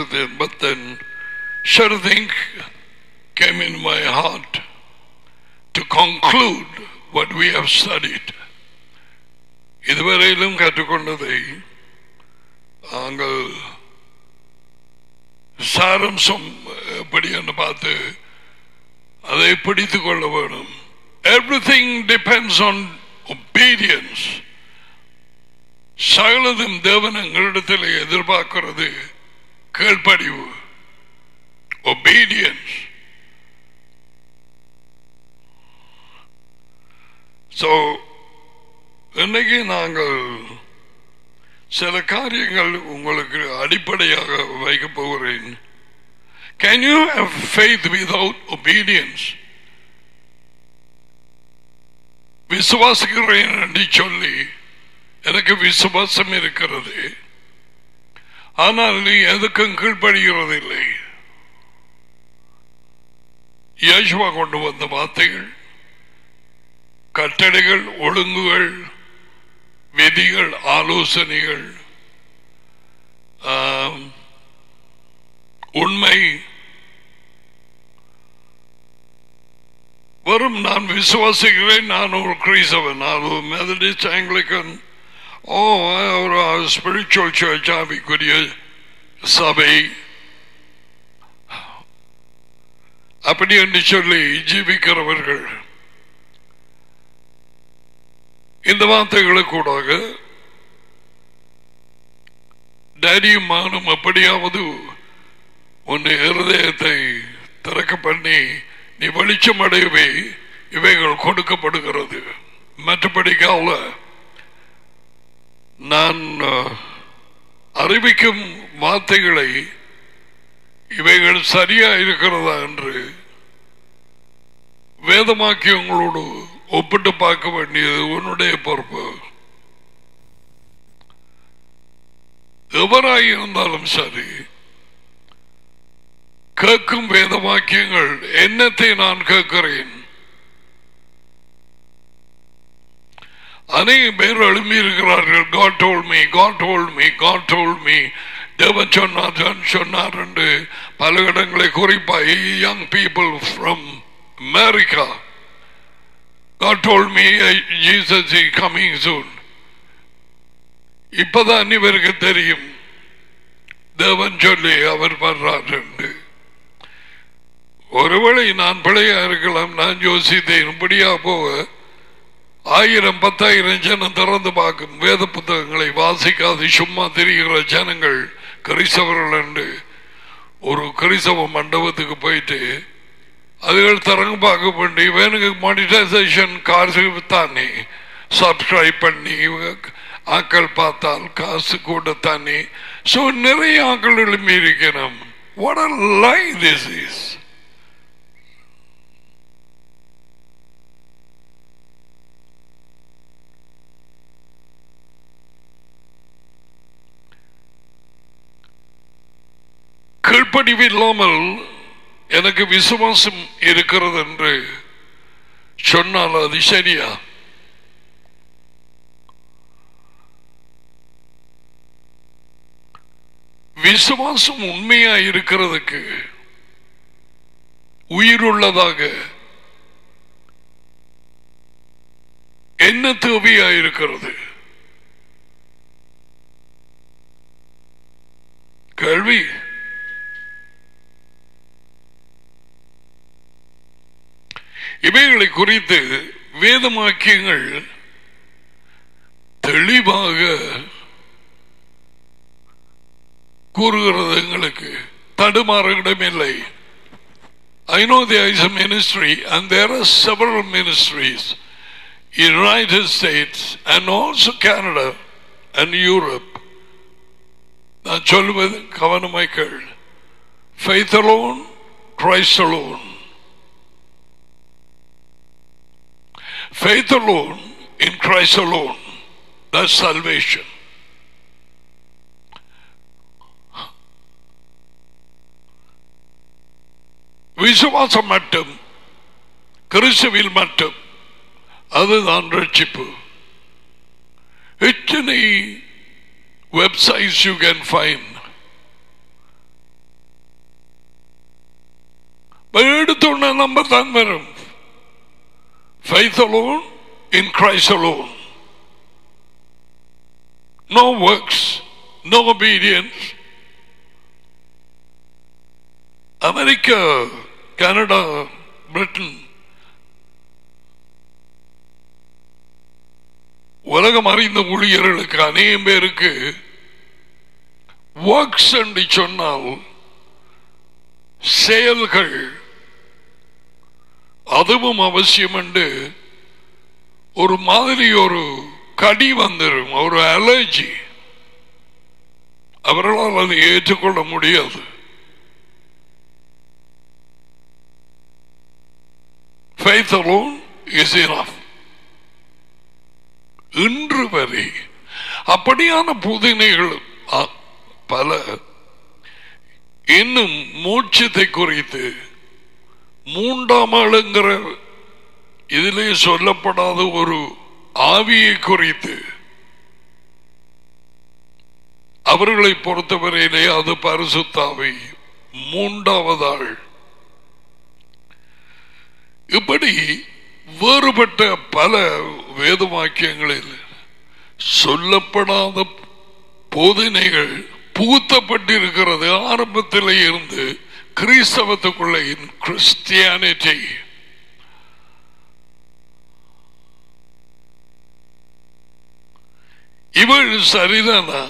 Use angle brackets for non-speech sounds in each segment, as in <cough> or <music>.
யோசித்தேன் but then sure thing came in my heart to conclude what we have studied. இதுவரையிலும் கற்றுக்கொண்டதை நாங்கள் சாரம்சம் எப்படி என்று பார்த்து அதை பிடித்துக் கொள்ள வேணும் எவ்ரிதிங் டிபெண்ட்ஸ் ஆன் ஒபீடியன்ஸ் சகலதும் தேவன் எங்களிடத்தில் எதிர்பார்க்கிறது கீழ்ப்படிவு ஒபீடியன்ஸ் ஸோ இன்னைக்கு நாங்கள் சில காரியங்கள் உங்களுக்கு அடிப்படையாக வைக்க போகிறேன். Can you have faith without obedience விசுவாசிக்கிறேன் என்று சொல்லி எனக்கு விசுவாசம் இருக்கிறது. ஆனால் நீ எதுக்கும் கீழ்ப்படுகிறது இல்லை இயேசுவா கொண்டு வந்த வார்த்தைகள் கட்டளைகள் ஒழுங்குகள் விதிகள் ஆலோசனைகள் உண்மை வரும் நான் விசுவாசிக்கிறேன் நான் ஒரு கிறிஸ்தவன் நான் ஒரு மெதடிஸ்ட் ஆங்கிலிக்கன் ஒரு ஸ்பிரிச்சுவல் சர்ச் சபை. அப்படி என்று சொல்லி ஜீவிக்கிறவர்கள் இந்த வார்த்தைகளுக்கூடாக டேடியும் மானும் அப்படியாவது உன் இருதயத்தை திறக்க பண்ணி நீ வெளிச்சம் அடையவே இவைகள் கொடுக்கப்படுகிறது. மற்றபடிக்காவில் நான் அறிவிக்கும் வார்த்தைகளை இவைகள் சரியா இருக்கிறதா என்று வேதமாக்கியங்களோடு ஒப்பிட்டு பார்க்க வேண்டியது உன்னுடைய பொறுப்பு. எவராயிருந்தாலும் சரி கேட்கும் வேதமாக்கியங்கள் என்னத்தை நான் கேட்கிறேன்? அநேக பேர் எழுப்பி இருக்கிறார்கள் God told me God told me God told me தேவன் சொன்னார் ஜான் சொன்னார் என்று பல இடங்களை குறிப்பாக young people from America God told me Jesus Jesus is soon இப்பதான் இவருக்கு தெரியும். தேவன் சொல்லி அவர் வர்றார் என்று. ஒருவேளை நான் பிழையா இருக்கலாம் நான் யோசித்தேன். இப்படியா போக ஆயிரம் பத்தாயிரம் ஜனம் திறந்து பார்க்கும் வேத புத்தகங்களை வாசிக்காது சும்மா திரிகிற ஜனங்கள் கிறிஸ்தவர்கள் என்று. ஒரு கிறிஸ்தவ மண்டபத்துக்கு போயிட்டு அதுகள் தரங்க பார்க்க பண்ணி வேணுங்க மானிட்டைசேஷன் காசு தானே சப்ஸ்கிரைப் பண்ணி ஆக்கள் பார்த்தால் காசு கூட தானே ஸோ நிறைய ஆக்கள் எழுப்பி இருக்கணும் What a lie this is கீழ்ப்படிவு இல்லாமல் எனக்கு விசுவாசம் இருக்கிறது என்று சொன்னால் அது சரியா? விசுவாசம் உண்மையா இருக்கிறதுக்கு உயிருள்ளதாக என்ன தேவையா இருக்கிறது? கேள்வி. இவைகளை குறித்து வேதமாக்கியங்கள் தெளிவாக கூறுகிறது எங்களுக்கு தடுமாற இடமில்லை I know there is a ministry and there are several ministries in United States and also Canada and Europe. நான் சொல்வது கவனமாய் கேள் Faith alone, Christ alone. Faith alone in Christ alone. That's salvation. விசுவாசம் மட்டும் கிறிஸ்துவில் மட்டும் அதுதான் ரட்சிப்பு எத்தனை வெப்சைட்ஸ் யூ கேன் ஃபைன் எடுத்தோன்ன நம்பர் தான் வரும் faith alone in Christ alone. No works, no obedience. America Canada Britain உலகம் அறிந்த ஊழியர்களுக்கு அநேகம் பேருக்கு ஒர்க்ஸ் என்று சொன்னால் செயல்கள் அதுவும் அவசியம் என்று ஒரு மாதிரி ஒரு கடி வந்துடும் ஒரு அலர்ஜி அவர்களால் அதை ஏற்றுக்கொள்ள முடியாது Faith alone is enough. இன்று வரை அப்படியான புதினைகள் அ- பல இன்னும் மூச்சத்தை குறித்து மூன்றாம் ஆளுங்கிற இதிலே சொல்லப்படாத ஒரு ஆவியை குறித்து. அவர்களை பொறுத்தவரையிலே அது பரிசுத்தாவை. மூன்றாவது ஆள். இப்படி வேறுபட்ட பல வேத வாக்கியங்களில் சொல்லப்படாத போதனைகள் புகுத்தப்பட்டிருக்கிறது. ஆரம்பத்திலே இருந்து கிறிஸ்தவத்துக்குள்ள கிறிஸ்டியானிட்டி இவள் சரிதானா?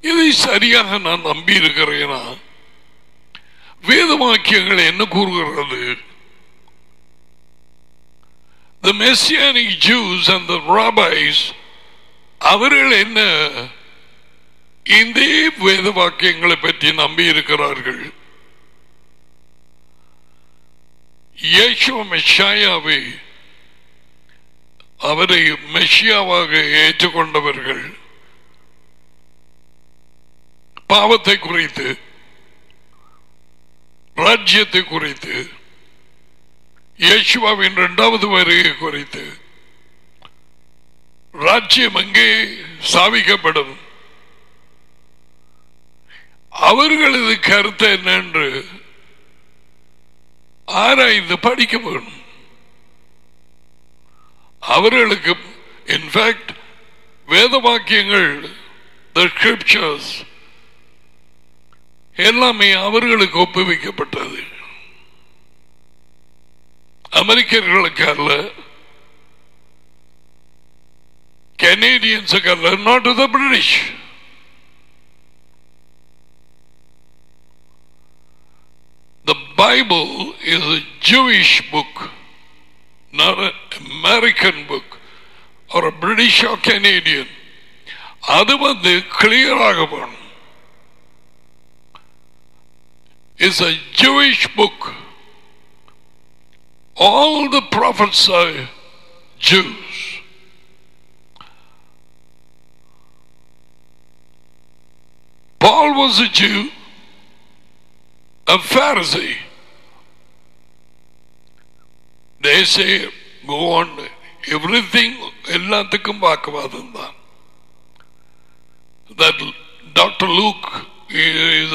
இதை சரியாக நான் நம்பி இருக்கிறேனா வேத வாக்கியங்கள் என்ன கூறுகிறது? The messianic Jews and the rabbis அவர்கள் என்ன? இந்த வேத வாக்கியங்களை பற்றி நம்பி இருக்கிறார்கள் இயேசுவ மெஷாயாவை அவரை மெஷியாவாக ஏற்றுக்கொண்டவர்கள். பாவத்தை குறித்து ராஜ்யத்தை குறித்து இயேசுவாவின் இரண்டாவது வருகை குறித்து ராஜ்யம் அங்கே சாவிக்கப்படும். அவர்களது கருத்து என்ன என்று ஆராய்ந்து படிக்க வேணும். அவர்களுக்கு இன்ஃபேக்ட் வேத வாக்கியங்கள் எல்லாமே அவர்களுக்கு ஒப்புவிக்கப்பட்டது. அமெரிக்கர்களுக்கு அல்ல கனேடியன்ஸுக்கு அல்ல not the British Bible is a Jewish book, not an American book or a British or Canadian. அது வந்து கிளியராக வேணும் is a Jewish book. All the prophets are Jews. Paul was a Jew, a Pharisee. They say, go எல்லாத்துக்கும் வாக்குவாதம் தான். Doctor Luke is is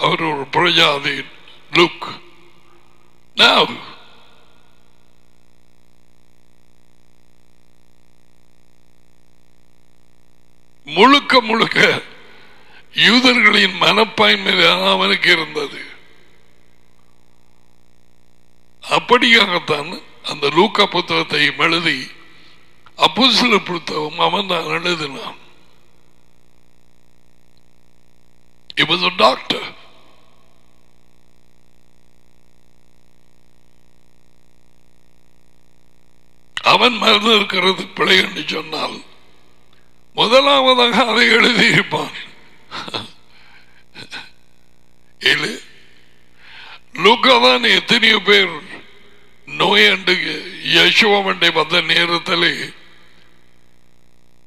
அவர் ஒரு பிரஜாதி லுக் Now, முழுக்க முழுக்க யூதர்களின் மனப்பான்மை அவனுக்கு இருந்தது. அப்படியாகத்தான் அந்த லூக்கா புத்தகத்தை எழுதி அப்புசில புத்தகம் அவன் தான் எழுதினான் He was a doctor. அவன் மருந்து இருக்கிறது பிழை என்று சொன்னால் முதலாவதாக அதை எழுதியிருப்பான் <laughs> இல்லை லூக்காதான் எத்தனையோ பேர் நோயண்டு யசுவமண்டை வந்த நேரத்திலே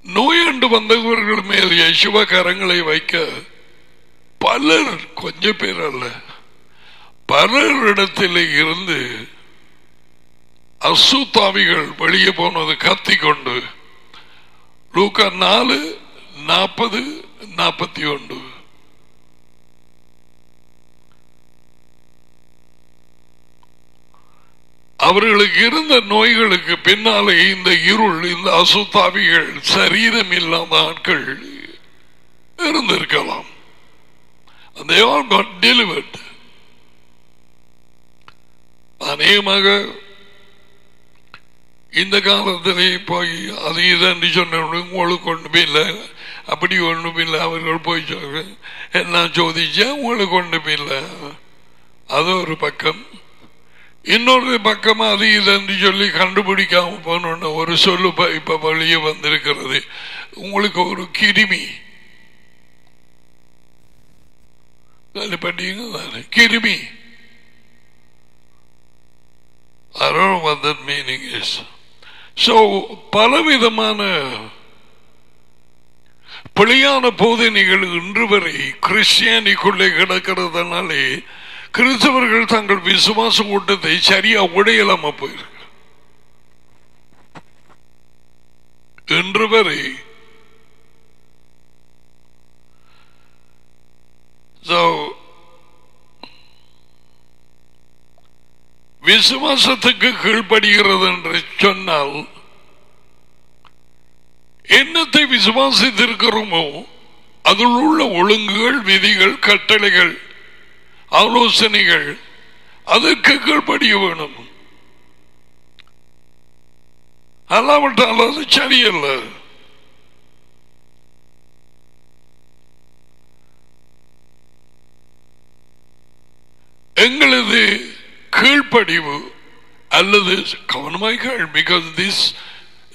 நோயண்டு வந்தவர்கள் மேல் யசுவ கரங்களை வைக்க பலர் கொஞ்ச பேர் அல்ல பலரிடத்தில் இருந்து அசுத்தாவிகள் வெளியே போனது கத்திக்கொண்டு லூக்கா நாலு நாற்பது நாற்பத்தி ஒன்று. அவர்களுக்கு இருந்த நோய்களுக்கு பின்னாலே இந்த இருள் இந்த அசுத்தாவிகள் சரீரம் இல்லாத ஆட்கள் இருந்திருக்கலாம். அநேகமாக இந்த காலத்திலே போய் அது தான் சொன்ன உங்களுக்கு ஒன்றுமே இல்லை. அப்படி ஒன்றும் இல்லை அவர்கள் போய் சொல்ற எல்லாம் சோதிச்சேன் உங்களுக்கு ஒன்றுமே இல்லை. அது ஒரு பக்கம். இன்னொரு பக்கமா அது இதன்று சொல்லி கண்டுபிடிக்காம போனோன்னு ஒரு சொல்லு இப்ப வழிய வந்திருக்கிறது. உங்களுக்கு ஒரு கிருமி. கிருமி I don't know what that meaning is. So, பலவிதமான பிழையான போதனைகள் இன்று வரை கிறிஸ்டியானிக்குள்ளே கிடக்கிறதுனாலே கிறிஸ்தவர்கள் தங்கள் விசுவாச கூட்டத்தை சரியா உடையலாம போயிருக்கு இன்று வரை விசுவாசத்துக்கு கீழ்ப்படுகிறது என்று சொன்னால் என்னத்தை விசுவாசித்திருக்கிறோமோ அதில் உள்ள ஒழுங்குகள் விதிகள் கட்டளைகள் ஆலோசனைகள் அதற்கு கீழ்படிய வேணும் அல்லாவிட்டால் அது சரியல்ல எங்களது கீழ்ப்படிவு அல்லது கவனமாய் கேள் because this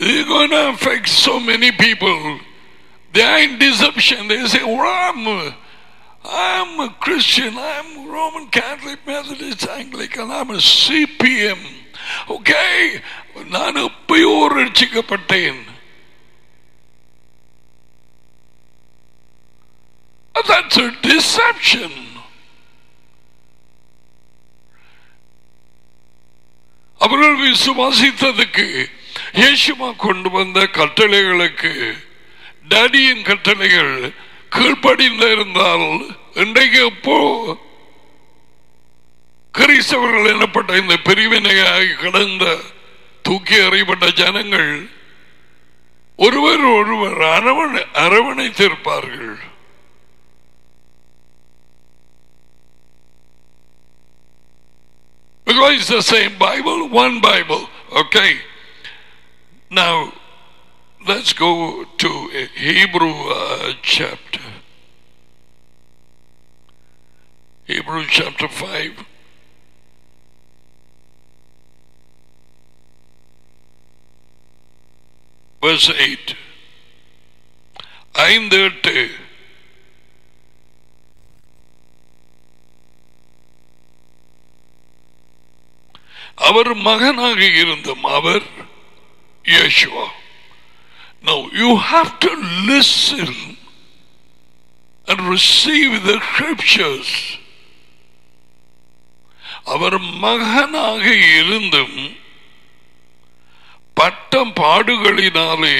is going to affect so many people. They are in deception. They say, I'm, a, I'm a Christian. I'm Roman Catholic, Methodist, Anglican. I'm a CPM. Okay? நான் எப்பயோ ரட்சிக்கப்பட்டேன் That's a deception. அவர்கள் விசுவாசித்ததுக்கு இயேசுமா கொண்டு வந்த கட்டளைகளுக்கு டேடியின் கட்டளைகள் கீழ்ப்படிந்து இருந்தால் இன்றைக்கு இப்போ கிறிஸ்தவர்கள் எனப்பட்ட இந்த பிரிவினையாகி கிடந்த தூக்கி அறியப்பட்ட ஜனங்கள் ஒருவர் ஒருவர் அரவணை அரவணைத்திருப்பார்கள் Because it's the same Bible, one Bible. Okay. Now, let's go to Hebrew uh, chapter. Hebrew chapter 5. Verse 8. ஐந்து எட்டு அவர் மகனாக இருந்தும் அவர் Yeshua Now you have to listen and receive the scriptures. அவர் மகனாக இருந்தும் பட்டம் பாடுகளினாலே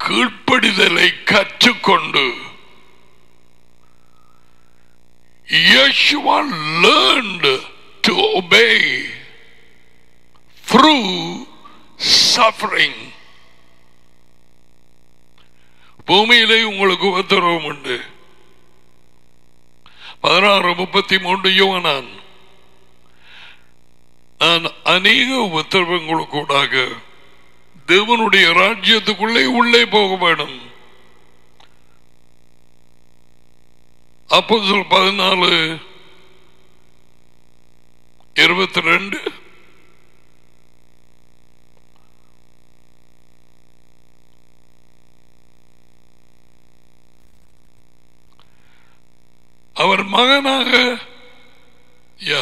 கீழ்ப்படிதலை கற்றுக்கொண்டு Yeshua learned to obey through suffering. பூமியிலே உங்களுக்கு உபத்திரவம் உண்டு பதினாறு முப்பத்தி மூன்று யோனான் நான் அநேக உத்தரவுகளுக்கூடாக தேவனுடைய ராஜ்யத்துக்குள்ளே உள்ளே போக வேணும் அப்போ பதினாலு இருபத்தி ரெண்டு அவர் மகனாக? யா.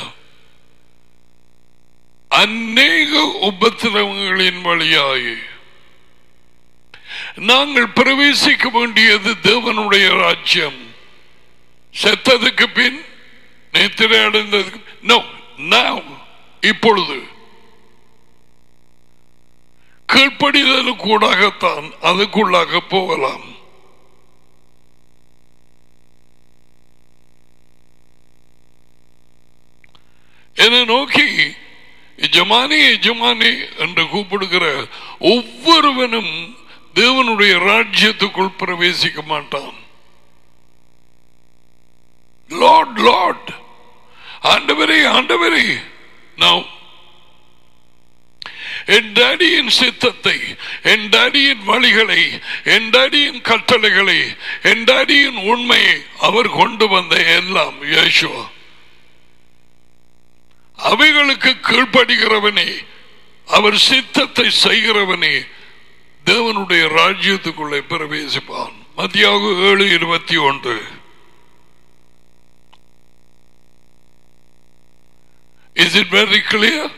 அநேக உபத்திரவங்களின் வழியாயே. நாங்கள் பிரவேசிக்க வேண்டியது தேவனுடைய ராஜ்யம். செத்ததுக்கு பின் நித்திரை அடைந்ததுக்கு நோ now இப்பொழுது. கீழ்ப்படிதலுக்கூடாகத்தான் அதுக்குள்ளாக போகலாம். என்னை நோக்கி எஜமானி எஜமானி என்று கூப்பிடுகிற ஒவ்வொருவனும் தேவனுடைய ராஜ்யத்துக்குள் பிரவேசிக்க மாட்டான். லார்ட் லார்ட் ஆண்டவரே ஆண்டவரே நான் என் டாடியின் சித்தத்தை என் டாடியின் வழிகளை என் டாடியின் கட்டளைகளை என் டாடியின் உண்மையை அவர் கொண்டு வந்த எல்லாம் யேசுவா அவைகளுக்கு கீழ்ப்படுகிறவனே அவர் சித்தத்தை செய்கிறவனே தேவனுடைய ராஜ்யத்துக்குள்ளே பிரவேசிப்பான். மத்தியாக ஏழு இருபத்தி ஒன்று. இஸ் இட் வெரி கிளியர்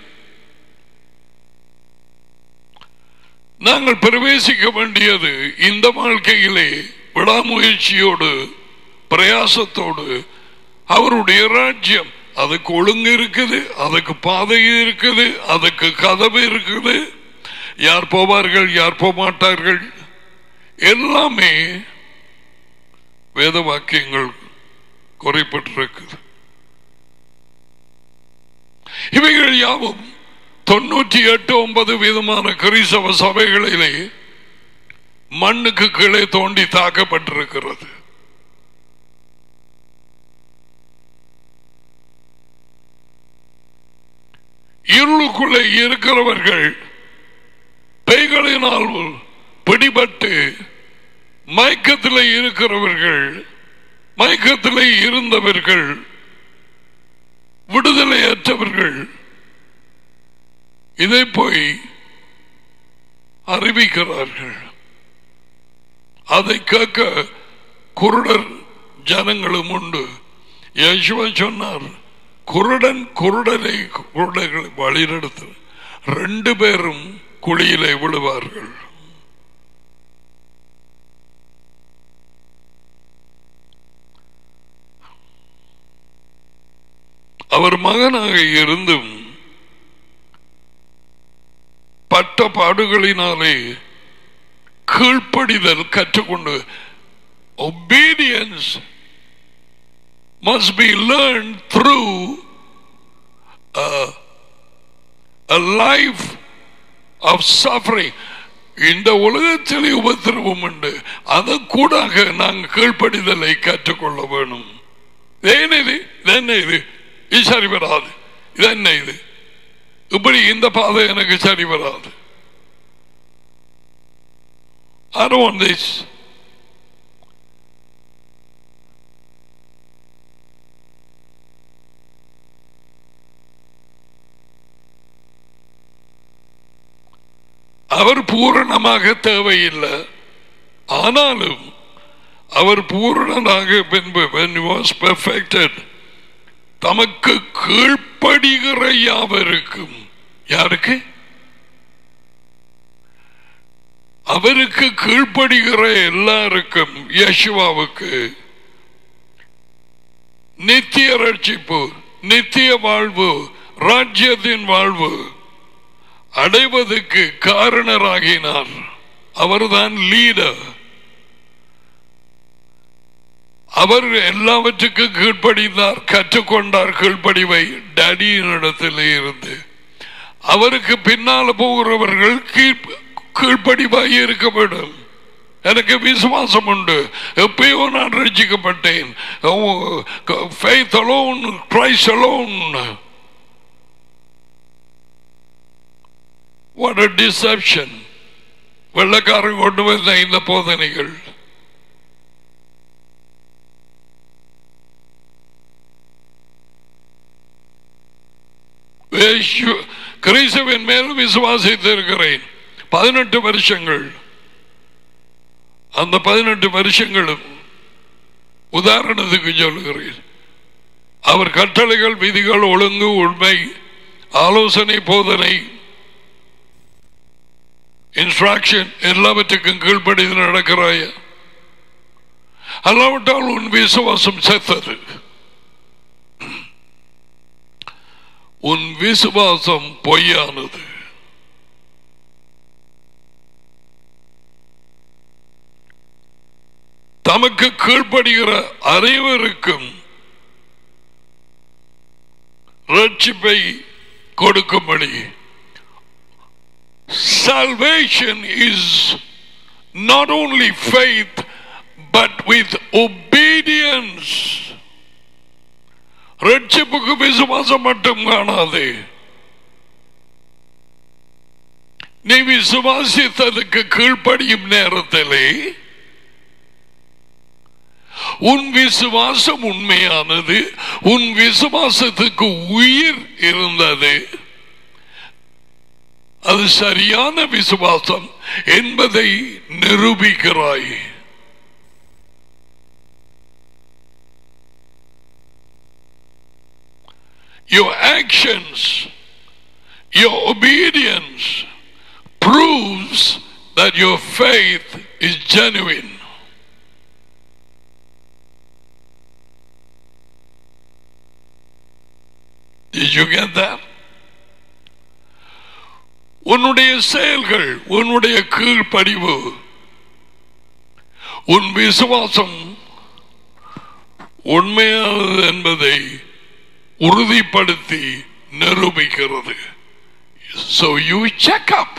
நாங்கள் பிரவேசிக்க வேண்டியது இந்த வாழ்க்கையிலே விடாமுயற்சியோடு பிரயாசத்தோடு அவருடைய ராஜ்யம். அதுக்கு ஒழுங்கு இருக்குது அதுக்கு பாதை இருக்குது அதுக்கு கதவு இருக்குது. யார் போவார்கள் யார் போக மாட்டார்கள் எல்லாமே வேத வாக்கியங்கள் குறைப்பட்டிருக்குது இவைகள் யாவும் தொண்ணூற்றி எட்டு ஒன்பது விதமான கிறிஸ்தவ சபைகளிலே மண்ணுக்கு கீழே தோண்டி தாக்கப்பட்டிருக்கிறது. இருளுக்குள்ளே இருக்கிறவர்கள் பேய்களினால் பிடிபட்டு மயக்கத்தில் இருக்கிறவர்கள் மயக்கத்தில் இருந்தவர்கள் விடுதலையற்றவர்கள் இதை போய் அறிவிக்கிறார்கள். அதை கேட்க குருடர் ஜனங்களும் உண்டு. யசுவன் சொன்னார் குருடன் குருடனை குருடர்களை வழிநடத்த ரெண்டு பேரும் குழியிலே விழுவார்கள். அவர் மகனாக இருந்தும் பட்ட பாடுகளினாலே கீழ்ப்படிதல் கற்றுக்கொண்டு obedience must be learned through a, a life of suffering. இந்த உலகத்தில் உபத்திரவம் உண்டு. அதை கூடாக நாங்கள் கீழ்ப்படிதலை கற்றுக்கொள்ள வேணும். இது இது? இது என்ன இது? இது சரி வராது. இது என்ன இது? இப்படி இந்த பாதை எனக்கு சரி வராது I don't want this. அவர் பூரணமாக தேவையில்லை. ஆனாலும் அவர் பூரணனாக பின்பு வென் வாஸ் பெர்ஃபெக்டட் தமக்கு கீழ்ப்படுகிற யாவருக்கும் யாருக்கு? அவருக்கு கீழ்ப்படுகிற எல்லாருக்கும் யேசுவாவுக்கு நித்திய ரட்சிப்பு நித்திய வாழ்வு ராஜ்யத்தின் வாழ்வு அடைவதற்கு காரணராகினார். அவர்தான் லீடர் அவர் எல்லாவற்றுக்கும் கீழ்ப்படிந்தார் கற்றுக்கொண்டார் கீழ்ப்படிவை டேடியினிடத்தில் இருந்து. அவருக்கு பின்னால் போகிறவர்கள் கீழ் கீழ்ப்படிவாய் இருக்க வேண்டும் எனக்கு விசுவாசம் உண்டு. எப்பயோ நான் ரசிக்கப்பட்டேன் வாட் அ டிசப்ஷன் வெள்ளக்காரன் கொண்டு வந்த இந்த போதனைகள் இயேசு- கிறிஸ்துவின் மேல் விசுவாசித்திருக்கிறேன் பதினெட்டு வருஷங்கள் அந்த பதினெட்டு வருஷங்களும் உதாரணத்துக்கு சொல்லுகிறேன் அவர் கட்டளைகள் விதிகள் ஒழுங்கு உண்மை ஆலோசனை போதனை இன்ஸ்ட்ரக்ஷன் எல்லாவற்றுக்கும் கீழ்ப்படிந்து நடக்கிறாய. அல்லாவிட்டால் உன் விசுவாசம் செத்தது. உன் விசுவாசம் பொய்யானது. தமக்கு கீழ்ப்படுகிற அனைவருக்கும் ரட்சிப்பை கொடுக்கும்படி. Salvation is not only faith but with obedience. ரட்சிப்புக்கு விசுவாசம் மட்டும் காணாது நீ விசுவாசித்ததுக்கு கீழ்ப்படியும் நேரத்திலே உன் விசுவாசம் உண்மையானது உன் விசுவாசத்துக்கு உயிர் இருந்தது அது சரியான விசுவாசம் என்பதை நிரூபிக்கிறாய் Your actions, your obedience proves that your faith is genuine. Did you get that? உன்னுடைய செயல்கள் உன்னுடைய கீழ்ப்படிவு உன் விசுவாசம் உண்மையானது என்பதை உறுதிப்படுத்தி நிரூபிக்கிறது So you check up.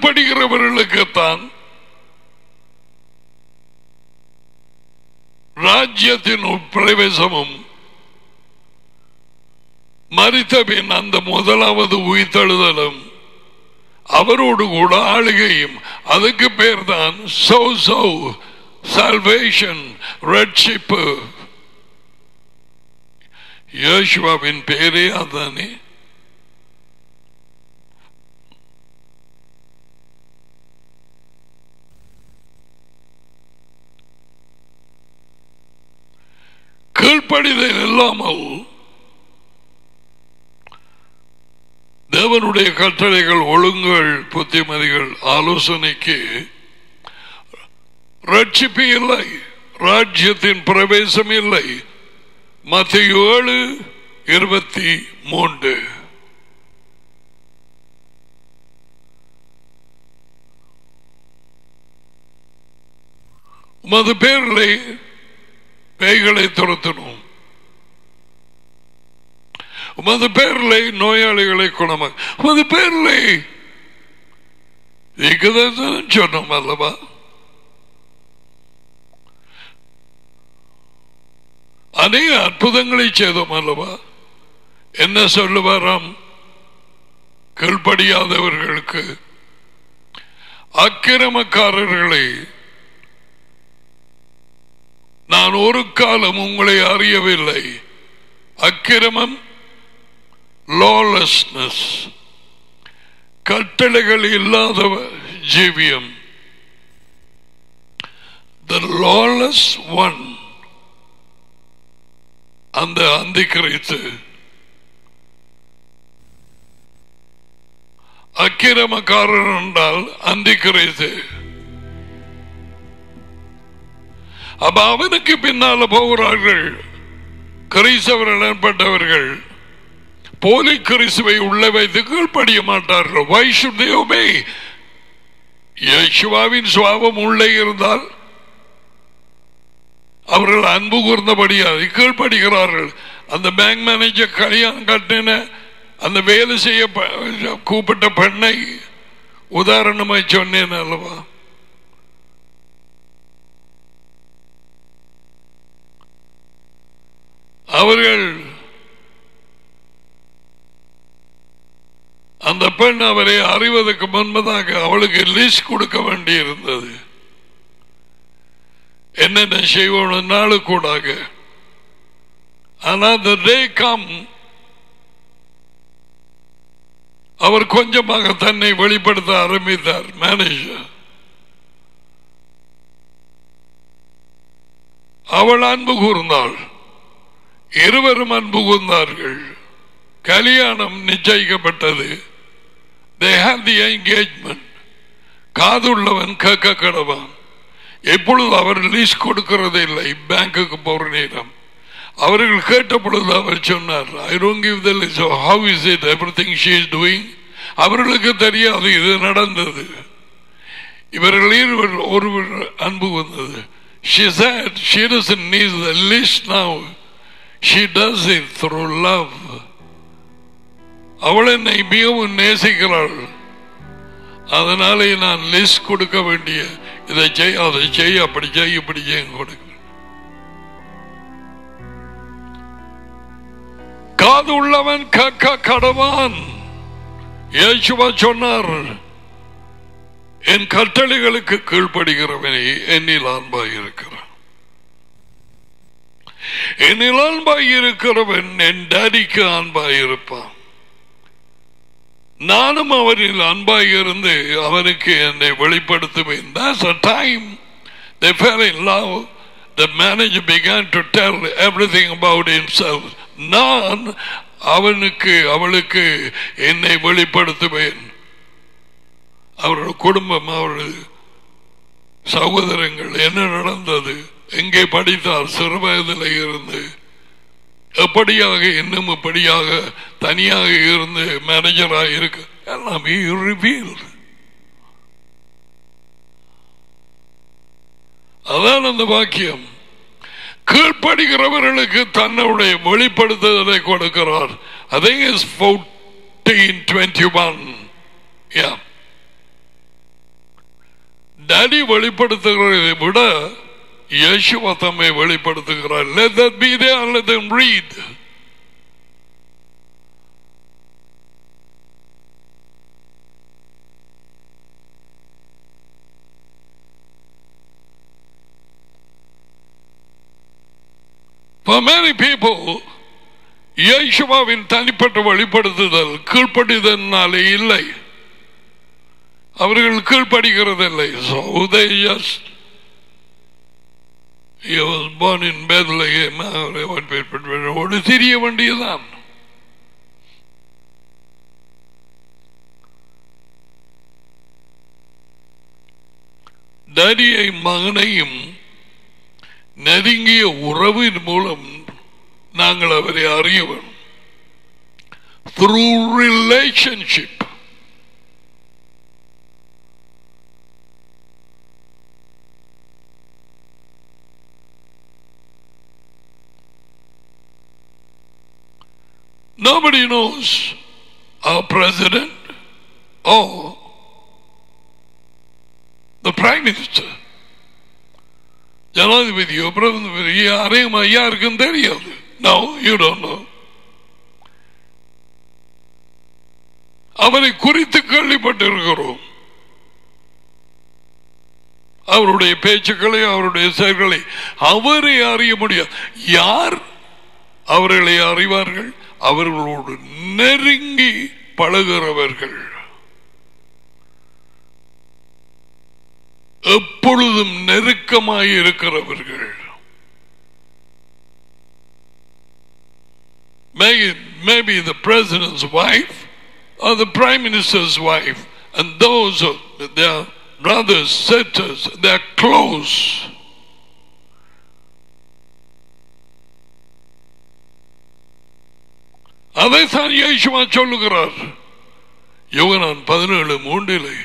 கீழ்ப்படுகிறவர்களுக்குத்தான் ராஜ்யத்தின் பிரவேசமும் மறித்தபின் அந்த முதலாவது உயிர்த்தெழுதலும் அவரோடு கூட ஆளுகையும். அதுக்கு பேர் தான் சௌ சௌ சால்வேஷன் ரெட்ஷிப்பு யோசுவாவின் பேரே அதானே கீழ்ப்படிதல் இல்லாமல் தேவனுடைய கட்டளைகள் ஒழுங்குகள் புத்திமதிகள் ஆலோசனைக்கு ரட்சிப்பு இல்லை ராஜ்யத்தின் பிரவேசம் இல்லை. மத்திய ஏழு இருபத்தி மூன்று. உமது பேரிலே பேய்களை துரத்தணும். உமது பேரில் நோயாளிகளை குணமாக உமது பேரில். சொன்னோம் அல்லவா? அநேக அற்புதங்களை செய்தோம் அல்லவா? என்ன சொல்லுவாராம்? கீழ்படியாதவர்களுக்கு அக்கிரமக்காரர்களை நான் ஒரு காலம் உங்களை அறியவில்லை. அக்கிரமம் லாலஸ்னஸ் கட்டளைகள் இல்லாத ஜீவியம். த லாலஸ் ஒன் அந்த அந்திக்கரைத்து. அக்கிரமக்காரன் என்றால் அந்தி அப்ப அவனுக்கு பின்னால போகிறார்கள். கிறிஸ்தவர்கள் போலி கிறிஸ்துவை உள்ள வைத்து கீழ்ப்படிய மாட்டார்கள். Why should யேசுவாவின் சுவாபம் உள்ளே இருந்தால் அவர்கள் அன்பு கூர்ந்தபடியாக கீழ்ப்படுகிறார்கள். அந்த பேங்க் மேனேஜர் கல்யாணம் கட்டின அந்த வேலை செய்ய ப- கூப்பிட்ட பெண்ணை உதாரணமாய் சொன்னேன் அல்லவா? அவர்கள் அந்த பெண் அவரை அறிவதற்கு முன்பதாக அவளுக்கு லிஸ்ட் கொடுக்க வேண்டி இருந்தது என்னென்ன செய்வோம் நாளு கூடாக. ஆனால் the டே come அவர் கொஞ்சமாக தன்னை வெளிப்படுத்த ஆரம்பித்தார் மேனேஜர் அவள் அன்பு கூர்ந்தாள். இருவரும் அன்பு கூர்ந்தார்கள் கல்யாணம் நிச்சயிக்கப்பட்டது. தே had தி engagement. காதுள்ளவன் கேட்க கடவான் எப்பொழுது அவர் லீஸ் கொடுக்கிறதே இல்லை. பேங்குக்கு போற நேரம். அவர்கள் கேட்ட பொழுது அவர் சொன்னார் I don't give the list how is it everything she is doing அவர்களுக்கு தெரியாது இது நடந்தது. இவர்கள் இருவர் ஒருவர் அன்பு வந்தது she said she doesn't need the list now. She does it through love அவள் என்னை மிகவும் நேசிக்கிறாள். அதனாலே நான் லிஸ்ட் கொடுக்க வேண்டிய இதை செய் அதை செய் அப்படி செய் இப்படி செய்ய கொடுக்க காது உள்ளவன் கக்க கடவான். ஏசுவா சொன்னார் என் கட்டளைகளுக்கு கீழ்ப்படுகிறவனை என்னில் அன்பாக இருக்கிறான் என்னில் அன்பாயிருக்கிறவன் என் டாடிக்கு அன்பாயிருப்பான் நானும் அவரில் அன்பாயிருந்து அவனுக்கு என்னை வெளிப்படுத்துவேன். That's a time. They fell in love. The manager began to tell everything about himself. நான் அவனுக்கு அவளுக்கு என்னை வெளிப்படுத்துவேன். அவரோட குடும்பம் அவரது சகோதரங்கள் என்ன நடந்தது? எங்கே படித்தார் சிறு வயதில் இருந்து எப்படியாக இன்னும் எப்படியாக தனியாக இருந்து மேனேஜராக இருக்கு எல்லாமே ரிவீல் அதான் அந்த வாக்கியம் கீழ்ப்படுகிறவர்களுக்கு தன்னுடைய வெளிப்படுத்துதலை கொடுக்கிறார். அதே இஸ் டுவெண்ட்டி ஒன் யா வெளிப்படுத்துகிறதை விட இயேசுவ தம்மை வெளிப்படுத்துகிறார். Let that be there let them read. For many people, இயேசுவாவின் தனிப்பட்ட வெளிப்படுத்துதல் கீழ்ப்படிதனாலே இல்லை. அவர்கள் கீழ்ப்படுகிறதில்லை. So they just he was born in Bethlehem ஒரு சிறிய வண்டியதான். டடியை மகனையும் நெருங்கிய உறவின் மூலம் நாங்கள் அவரை அறிய வேணும் through relationship Nobody knows our president or the prime minister. ஜனாதிபதியோ பிரதமர் யாரையும் யாருக்கும் தெரியாது நோ யூ டோன்ட் நோ அவரை குறித்து கேள்விப்பட்டிருக்கிறோம் அவருடைய பேச்சுக்களை அவருடைய செயல்களை அவரை அறிய முடியாது யார் அவர்களை அறிவார்கள் அவர்களோடு நெருங்கி பழகிறவர்கள் எப்பொழுதும் நெருக்கமாய் இருக்கிறவர்கள் maybe the president's wife or the prime minister's wife and those of their brothers sisters they're close அதைத்தான் யோசுவா சொல்லுகிறார். யோகனான் பதினேழு மூன்றிலே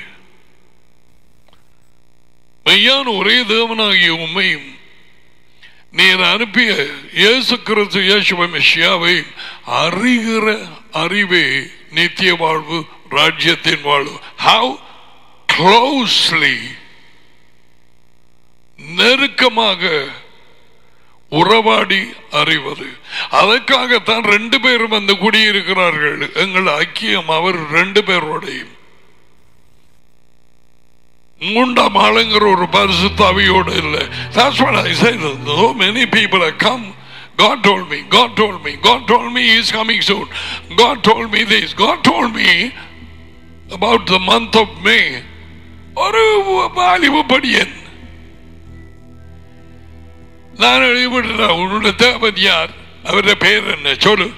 மெய்யான ஒரே தேவனாகிய உண்மையும் நீர் அனுப்பிய இயேசு கிறிஸ்து இயேசுவ மெஷியாவை அறிகிற அறிவே நித்திய வாழ்வு ராஜ்யத்தின் வாழ்வு. ஹவ் க்ளோஸ்லி நெருக்கமாக உறவாடி அறிவது அதற்காகத்தான் ரெண்டு பேரும் வந்து குடியிருக்கிறார்கள் எங்கள் ஐக்கியம் அவர் ரெண்டு பேரோடையும் மூன்றாம் ஆளுங்கிற ஒரு பரிசுத்தாவியோடு இல்லை That's what I said. So many people have come. God told me, God told me, God told me He is coming soon. God told me this. God told me about the month of May. ஒரு வாலிப படியன் நான் எழுதிவிடுறேன். உன்னோட தேவன் யார் அவருடைய பெயர் என்ன? சொல்லு.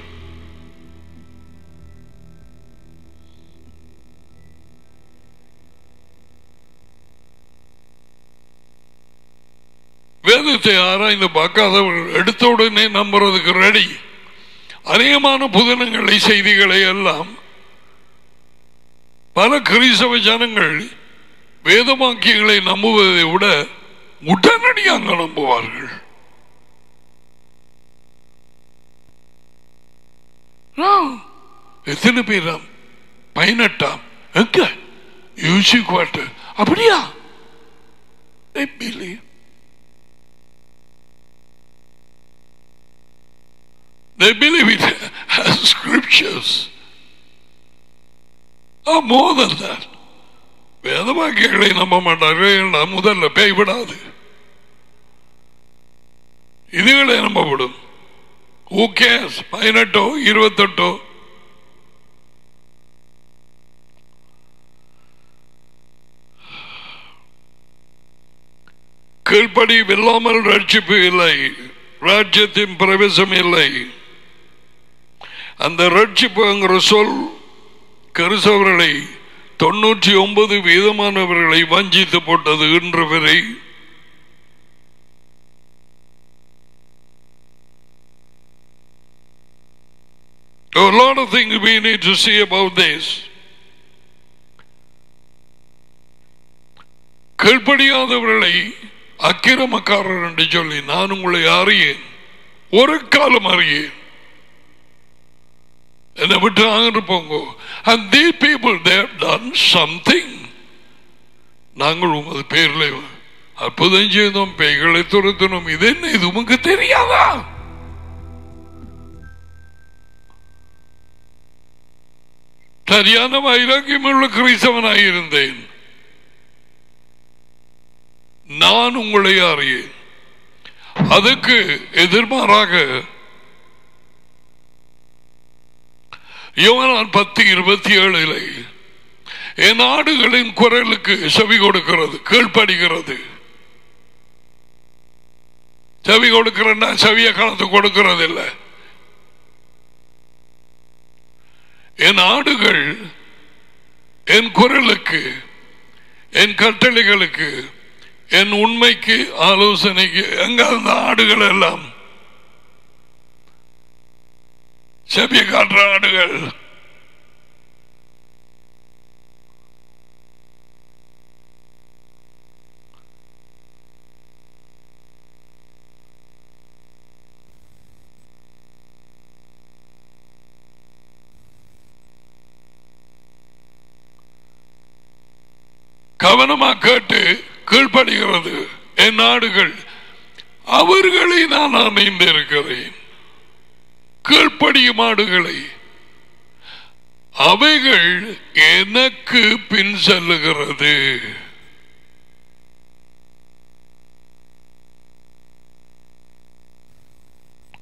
வேதத்தை ஆராய்ந்து பார்க்காதவர்கள் எடுத்த உடனே நம்புறதுக்கு ரெடி அநேகமான புதனங்களை செய்திகளை எல்லாம் பல கிறிஸ்தவ ஜனங்கள் வேதவாக்கியங்களை நம்புவதை விட உடனடியாக நம்புவார்கள். எத்தனை பேராம் பதினெட்டாம். எங்க? UC quarter. அப்படியா? They believe. They believe it as scriptures. Oh, more than that. வேதவாக்கியங்களை நம்ப மாட்டார்கள் ஏன்னா முதல்ல பேய் விடாது. இதுகளை நம்பப்படும் ஓகே பதினெட்டோ இருபத்தெட்டோ? கீழ்ப்படி வெல்லாமல் ரட்சிப்பு இல்லை. ராஜ்யத்தின் பிரவேசம் இல்லை. அந்த ரட்சிப்புங்கிற சொல் கருசவர்களை தொண்ணூற்றி ஒன்பது வீதமானவர்களை வஞ்சித்து போட்டது இன்று வரை. A lot of things we need to see about this. கீழ்ப்படியாதவர்களை அக்கிரமக்காரர் என்று சொல்லி நான் உங்களை அறியேன். ஒரு காலம் அறியேன். என்னை விட்டு ஆகிட்டு போங்க. And these people they have done something. நாங்கள் உமது பேர்ல அற்புதம் செய்தோம் பேய்களை துரத்தினோம். இது என்ன? இது உமக்கு தெரியாதா? சரியான வைராக்கியமுள்ள கிறிஸ்தவனாயிருந்தேன் நான் உங்களை அறியேன். அதுக்கு எதிர்மாறாக யோவான் பத்து இருபத்தி ஏழில் என் ஆடுகளின் குரலுக்கு செவி கொடுக்கிறது கீழ்ப்படுகிறது. செவி கொடுக்கிறன்னா செவிய காலத்து கொடுக்கிறது இல்லை என் ஆடுகள் என் குரலுக்கு என் கட்டளைகளுக்கு என் உண்மைக்கு ஆலோசனைக்கு எங்க அந்த ஆடுகள் எல்லாம்? செபிய காட்டுற ஆடுகள் கவனமா கேட்டு கீழ்ப்படுகிறது. என் நாடுகள் அவர்களை நான் அமைந்திருக்கிறேன் கீழ்ப்படியும் ஆடுகளை அவைகள் எனக்கு பின் செல்லுகிறது.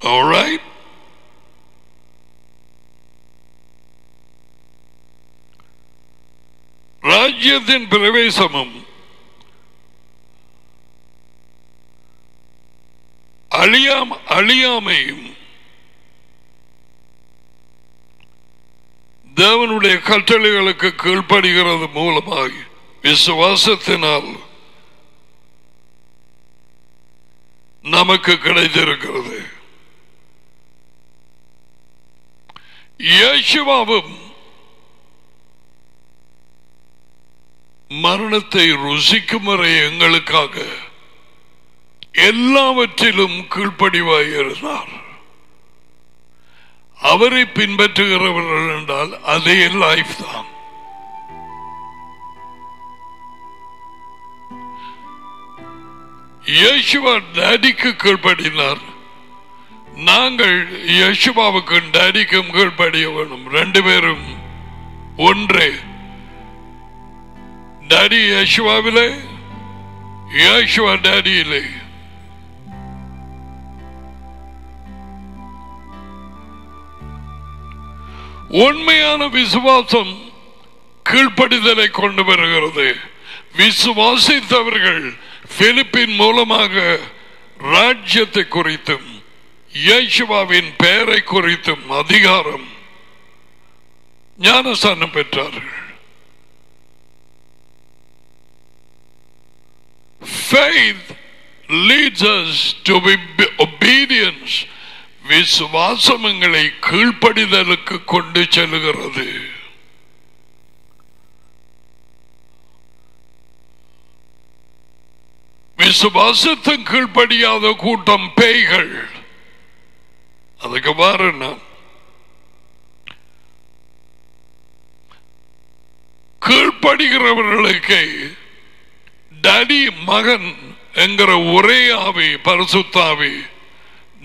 Alright? ராஜ்யத்தின் பிரவேசமும் அழியாம் அழியாமையும் தேவனுடைய கட்டளைகளுக்கு கீழ்ப்படுகிறது மூலமாக விசுவாசத்தினால் நமக்கு கிடைத்திருக்கிறது. இயேசுவாவும் மரணத்தை ருசிக்கும் வரை எங்களுக்காக. எல்லாவற்றிலும் கீழ்ப்படிவாய் இருந்தார் அவரை பின்பற்றுகிறவர்கள் என்றால் அதே லைஃப் தான். யேசுவா டேடிக்கு கீழ்ப்படினார். நாங்கள் யேசுவாவுக்கும் டேடிக்கும் கீழ்ப்படிய வேணும் ரெண்டு பேரும் ஒன்றே. டாடி யேசுவாவிலே யேசுவா டாடியிலே உண்மையான விசுவாசம் கீழ்ப்படிதலை கொண்டு வருகிறது. விசுவாசித்தவர்கள் பிலிப்பின் மூலமாக ராஜ்யத்தை குறித்தும் இயேசுவாவின் பெயரை குறித்தும் அதிகாரம் ஞானஸ்தானம் பெற்றார்கள். Faith leads us to be obedience. விசுவாசம் எங்களை கீழ்ப்படிதலுக்கு கொண்டு செல்கிறது. விசுவாசத்தின் கீழ்ப்படியாத கூட்டம் பேய்கள். அதுக்கு பாருன்னா கீழ்ப்படுகிறவர்களுக்கு டடி மகன் என்கிற ஒரே ஆவி பரிசுத்தாவி.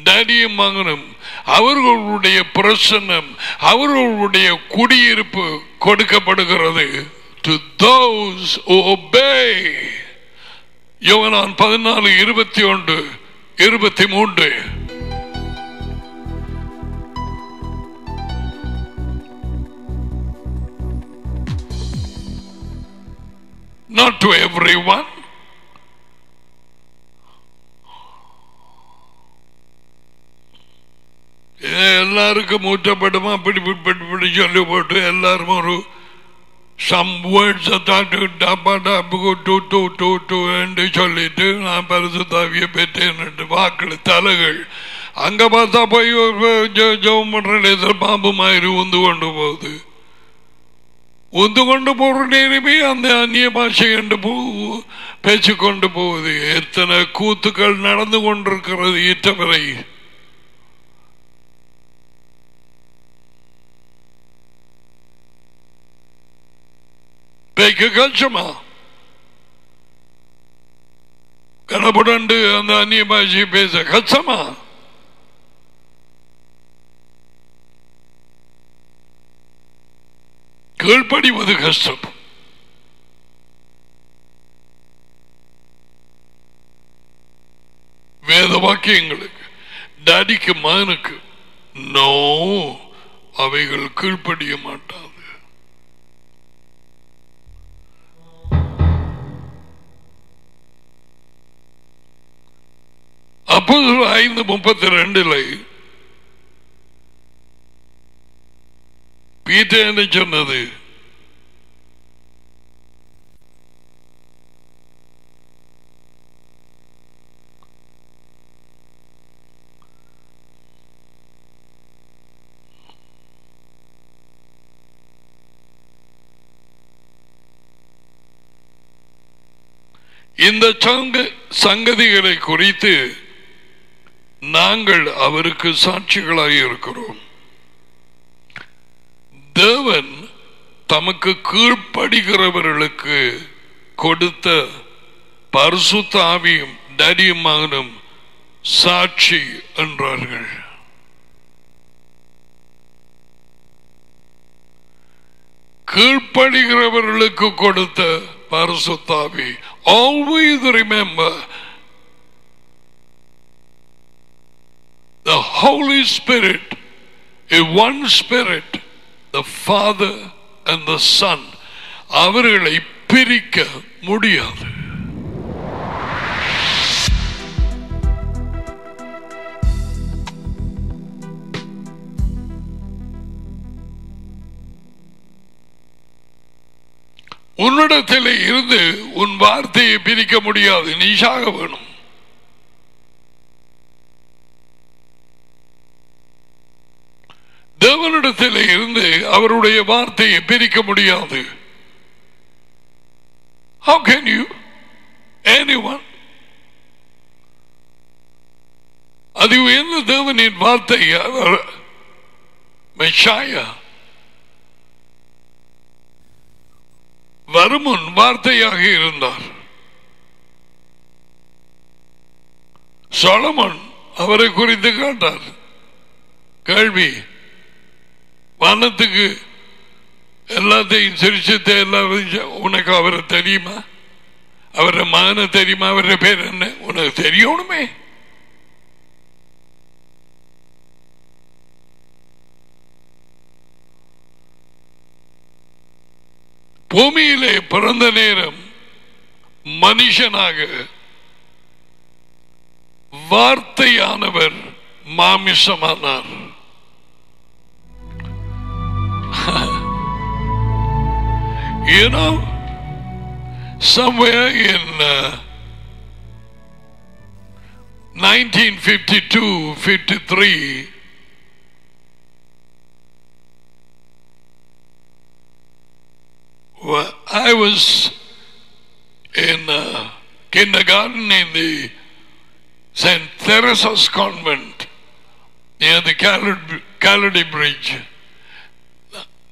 டடியும் மகனும் அவர்களுடைய பிரசன்னம் அவர்களுடைய குடியிருப்பு கொடுக்கப்படுகிறது. டு தோஸ் ஓபே யோகனான் பதினாலு இருபத்தி ஒன்று இருபத்தி மூன்று. Not to everyone. எல்லாருக்கும் ஊற்றப்படுமா அப்படி இப்படி சொல்லி போட்டு எல்லாரும் ஒரு சம் words தாட்டு டப்பா டப்பு டூ டூ டூ டூ என்று சொல்லிட்டு நான் பரிசுத்தாவிய பெற்றேன் வாக்கள் தலைகள். அங்கே பார்த்தா போய் ஜெபம் பண்ற பாம்பு மாதிரி உந்து கொண்டு போகுது. உந்து கொண்டு போற நேரமே அந்த அந்நிய பாஷை என்று போ பேச்சு கொண்டு போகுது எத்தனை கூத்துக்கள் நடந்து கொண்டிருக்கிறது இற்றவரை. பேய்க்கு கஷ்டமா கனப்புடண்டு அந்த அந்நிய பாஷை பேச கஷ்டமா கீழ்ப்படிவது கஷ்டம். வேத வாக்கியங்களுக்கு டாடிக்கு மகனுக்கு நோ அவைகள் கீழ்ப்படிய மாட்டாது. அப்போது ஐந்து முப்பத்தி ரெண்டுல பீட்டர் என்ன சொன்னது. இந்த சங்க சங்கதிகளை குறித்து நாங்கள் அவருக்கு சாட்சிகளாக இருக்கிறோம். தேவன் தமக்கு கீழ்ப்படுகிறவர்களுக்கு கொடுத்த பரிசுத்த ஆவியும் டடியும் மகனும் சாட்சி என்றார்கள். கீழ்ப்படுகிறவர்களுக்கு கொடுத்த பரிசுத்தாவி always remember the Holy Spirit is one Spirit. The Father and the Son அவர்களை பிரிக்க முடியாது. உன்னிடத்தில் இருந்து உன் வார்த்தையை பிரிக்க முடியாது. நீஷாக வேணும். தேவனிடத்தில் இருந்து அவருடைய வார்த்தையை பிரிக்க முடியாது How can you? Anyone? அது எந்த தேவனின் வார்த்தை மெஷாயா வருமுன் வார்த்தையாக இருந்தார் சோழமன் அவரை குறித்து காட்டார் கேள்வி வானத்துக்கு எல்லாத்தையும் சிரிச்சத்தை எல்லாரும் உனக்கு அவரை தெரியுமா? அவரை மகனை தெரியுமா? அவர பேர் என்ன? உனக்கு தெரியணுமே பூமியிலே பிறந்த நேரம் மனுஷனாக வார்த்தையானவர் மாமிசமானார். <laughs> you know somewhere in uh, 1952 53 well, I was in uh, kindergarten in the St. Teresa's convent near the Calady Bridge.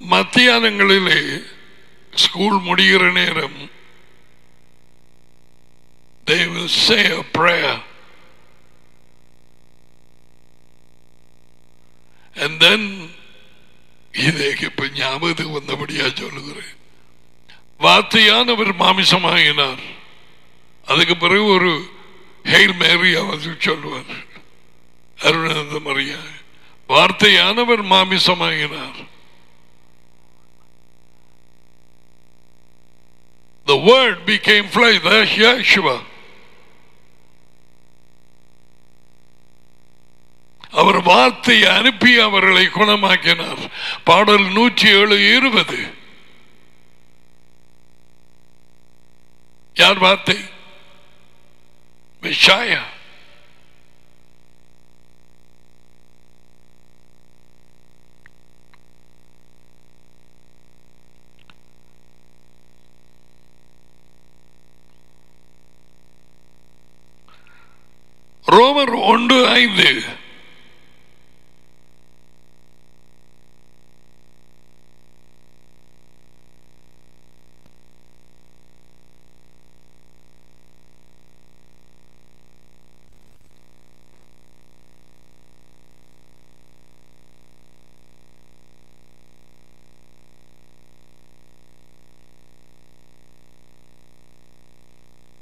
மத்தியானங்களிலே ஸ்கூல் முடிகிற நேரம் they will say a prayer. And then இதேக்கு இப்ப ஞாபகத்துக்கு வந்தபடியா சொல்லுகிறேன். வார்த்தையானவர் மாமிசமாகினார் அதுக்கு பிறகு ஒரு ஹெயில் மேரி அவர் சொல்லுவார். அருணானந்த Maria வார்த்தையானவர் மாமிசமாகினார் The word became flesh. That's Yeshua. அவர் வார்த்தையை அனுப்பி அவர்களை குணமாக்கினார் பாடல் நூற்றி ஏழு இருபது யார் வார்த்தை மெஷாயா ரோமர் ஒன்று ஐந்து.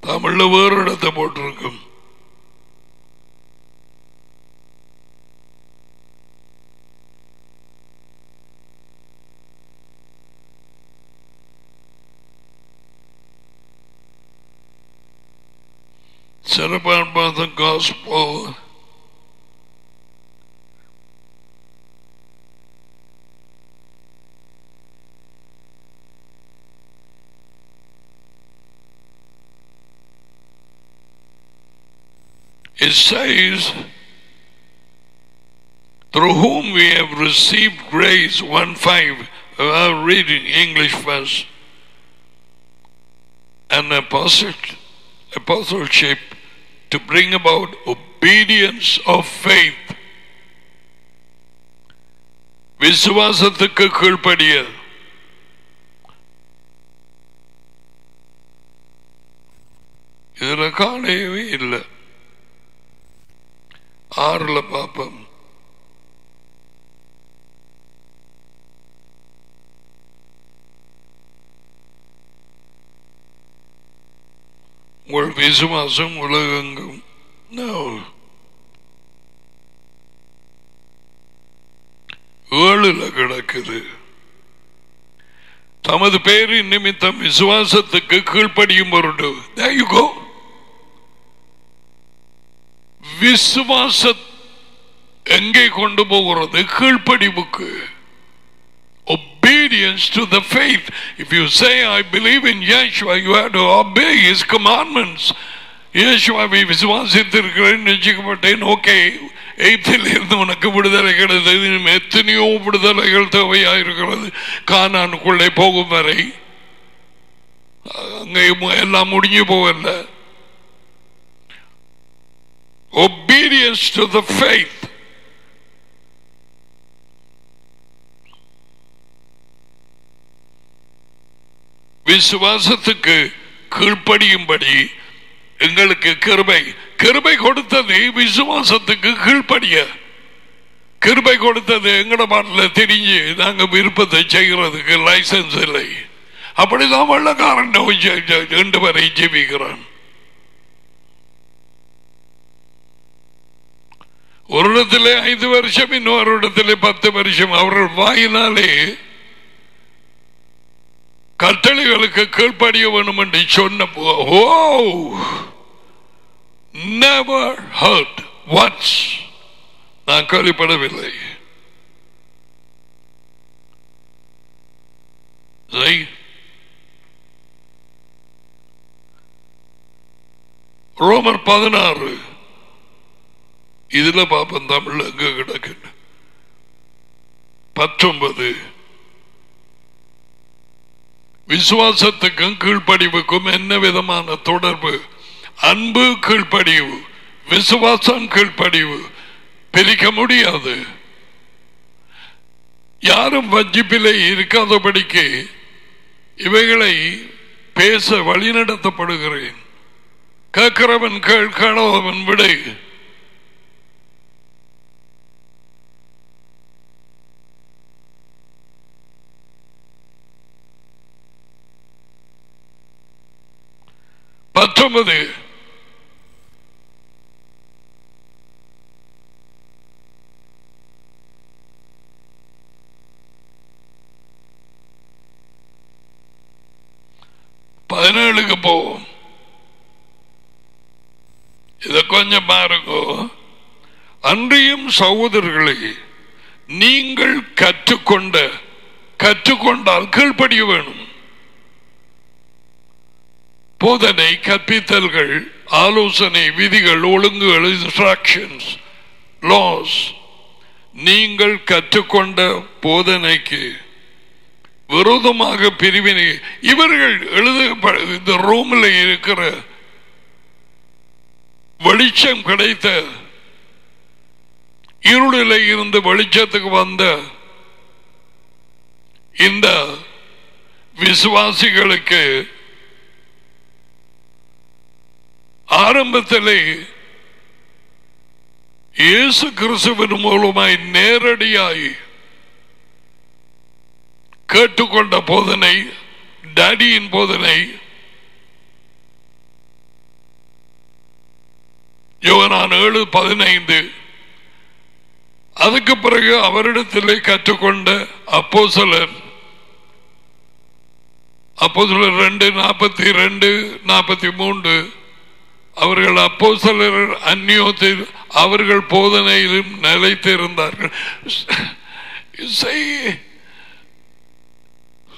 தமிழ்ல வேறு இடத்தை போட்டிருக்கும். about by the gospel. It says, through whom we have received grace, 1 5. I'll reading English first. An apostleship to bring about obedience of faith. விசுவாசத்துக்கு கீழ்ப்படிய இதுல காணவே இல்லை ஆறுல பார்ப்போம் உங்கள் விசுவாசம் உலகெங்கும். ஏழுல கிடக்குது. தமது பேரின் நிமித்தம் விசுவாசத்துக்கு கீழ்ப்படியும் பொருட்டு There விசுவாச எங்கே கொண்டு போகிறது? கீழ்ப்படிவுக்கு. obedience to the faith. If you say, I believe in Yeshua, you have to obey his commandments. இயேசுவாவை விசுவாசித்திருக்கிறேன் நிச்சயிக்கப்பட்டேன் okay எய்த்தில் இருந்து உனக்கு விடுதலை கிடைத்தது இன்னும் எத்தனையோ விடுதலைகள் தேவையாயிருக்கிறது கானானுக்குள்ளே போகும் வரை அங்கே எல்லாம் முடிஞ்சு போகல obedience to the faith விசுவாசத்துக்கு கீழ்ப்படியும்படி எங்களுக்கு கிருபை. கிருபை கொடுத்தது விசுவாசத்துக்கு கீழ்ப்படிய. கிருபை கொடுத்தது எங்கட மாட்டில் தெரிஞ்சு நாங்கள் விருப்பத்தை செய்கிறதுக்கு லைசன்ஸ் இல்லை. அப்படிதான் வெள்ளக்காரன் ரெண்டு பேரை ஜெபிக்கிறான். ஒரு இடத்துல ஐந்து வருஷம் இன்னொரு இடத்துல பத்து வருஷம். அவர்கள் வாயினாலே கட்டளைகளுக்கு கீழ்ப்படிய வேணும் என்று சொன்ன ஓ நெவர் ஹர்ட் ஒன்ஸ் நான் கேள்விப்படவில்லை. ரோமர் பதினாறு. இதுல பாப்பம் தமிழ் எங்க கிடக்கு பத்தொன்பது. விசுவாசத்துக்கும் கீழ்ப்படிவுக்கும் என்ன விதமான தொடர்பு? அன்பு கீழ்ப்படிவு விசுவாசம் கீழ்ப்படிவு பிரிக்க முடியாது. யாரும் வஞ்சிப்பிலே இருக்காதபடிக்கு இவைகளை பேச வழிநடத்தப்படுகிறேன் கேட்கிறவன் கேள் காணாதவன் விடை. பத்தொன்பது. பதினேழுக்கு போவோம் இத கொஞ்சம் பாருங்கோ. அன்றியும் சகோதரர்களை நீங்கள் கற்றுக்கொண்ட கற்றுக்கொண்டால் கீழ்ப்படிய வேணும். போதனை கற்பித்தல்கள் ஆலோசனை விதிகள் ஒழுங்குகள் இன்ஸ்ட்ரக்ஷன்ஸ் லாஸ் நீங்கள் கற்றுக்கொண்ட போதனைக்கு விரோதமாக பிரிவினை. இவர்கள் எழுத இந்த ரூமில் இருக்கிற வெளிச்சம் கிடைத்த இருளில் இருந்து வெளிச்சத்துக்கு வந்த இந்த விசுவாசிகளுக்கு ஆரம்பத்திலே இயேசு கிறிஸ்துவின் மூலமாய் நேரடியாய் கேட்டுக்கொண்ட போதனை டாடியின் போதனை யோகனான் ஏழு பதினைந்து. அதுக்கு பிறகு அவரிடத்திலே கற்றுக்கொண்ட அப்போ சிலர் அப்போ சிலர் ரெண்டு நாற்பத்தி ரெண்டு நாற்பத்தி மூன்று. அவர்கள் அப்போ சிலர் அந்நியோத்தில் அவர்கள் போதனையிலும் நிலைத்திருந்தார்கள் say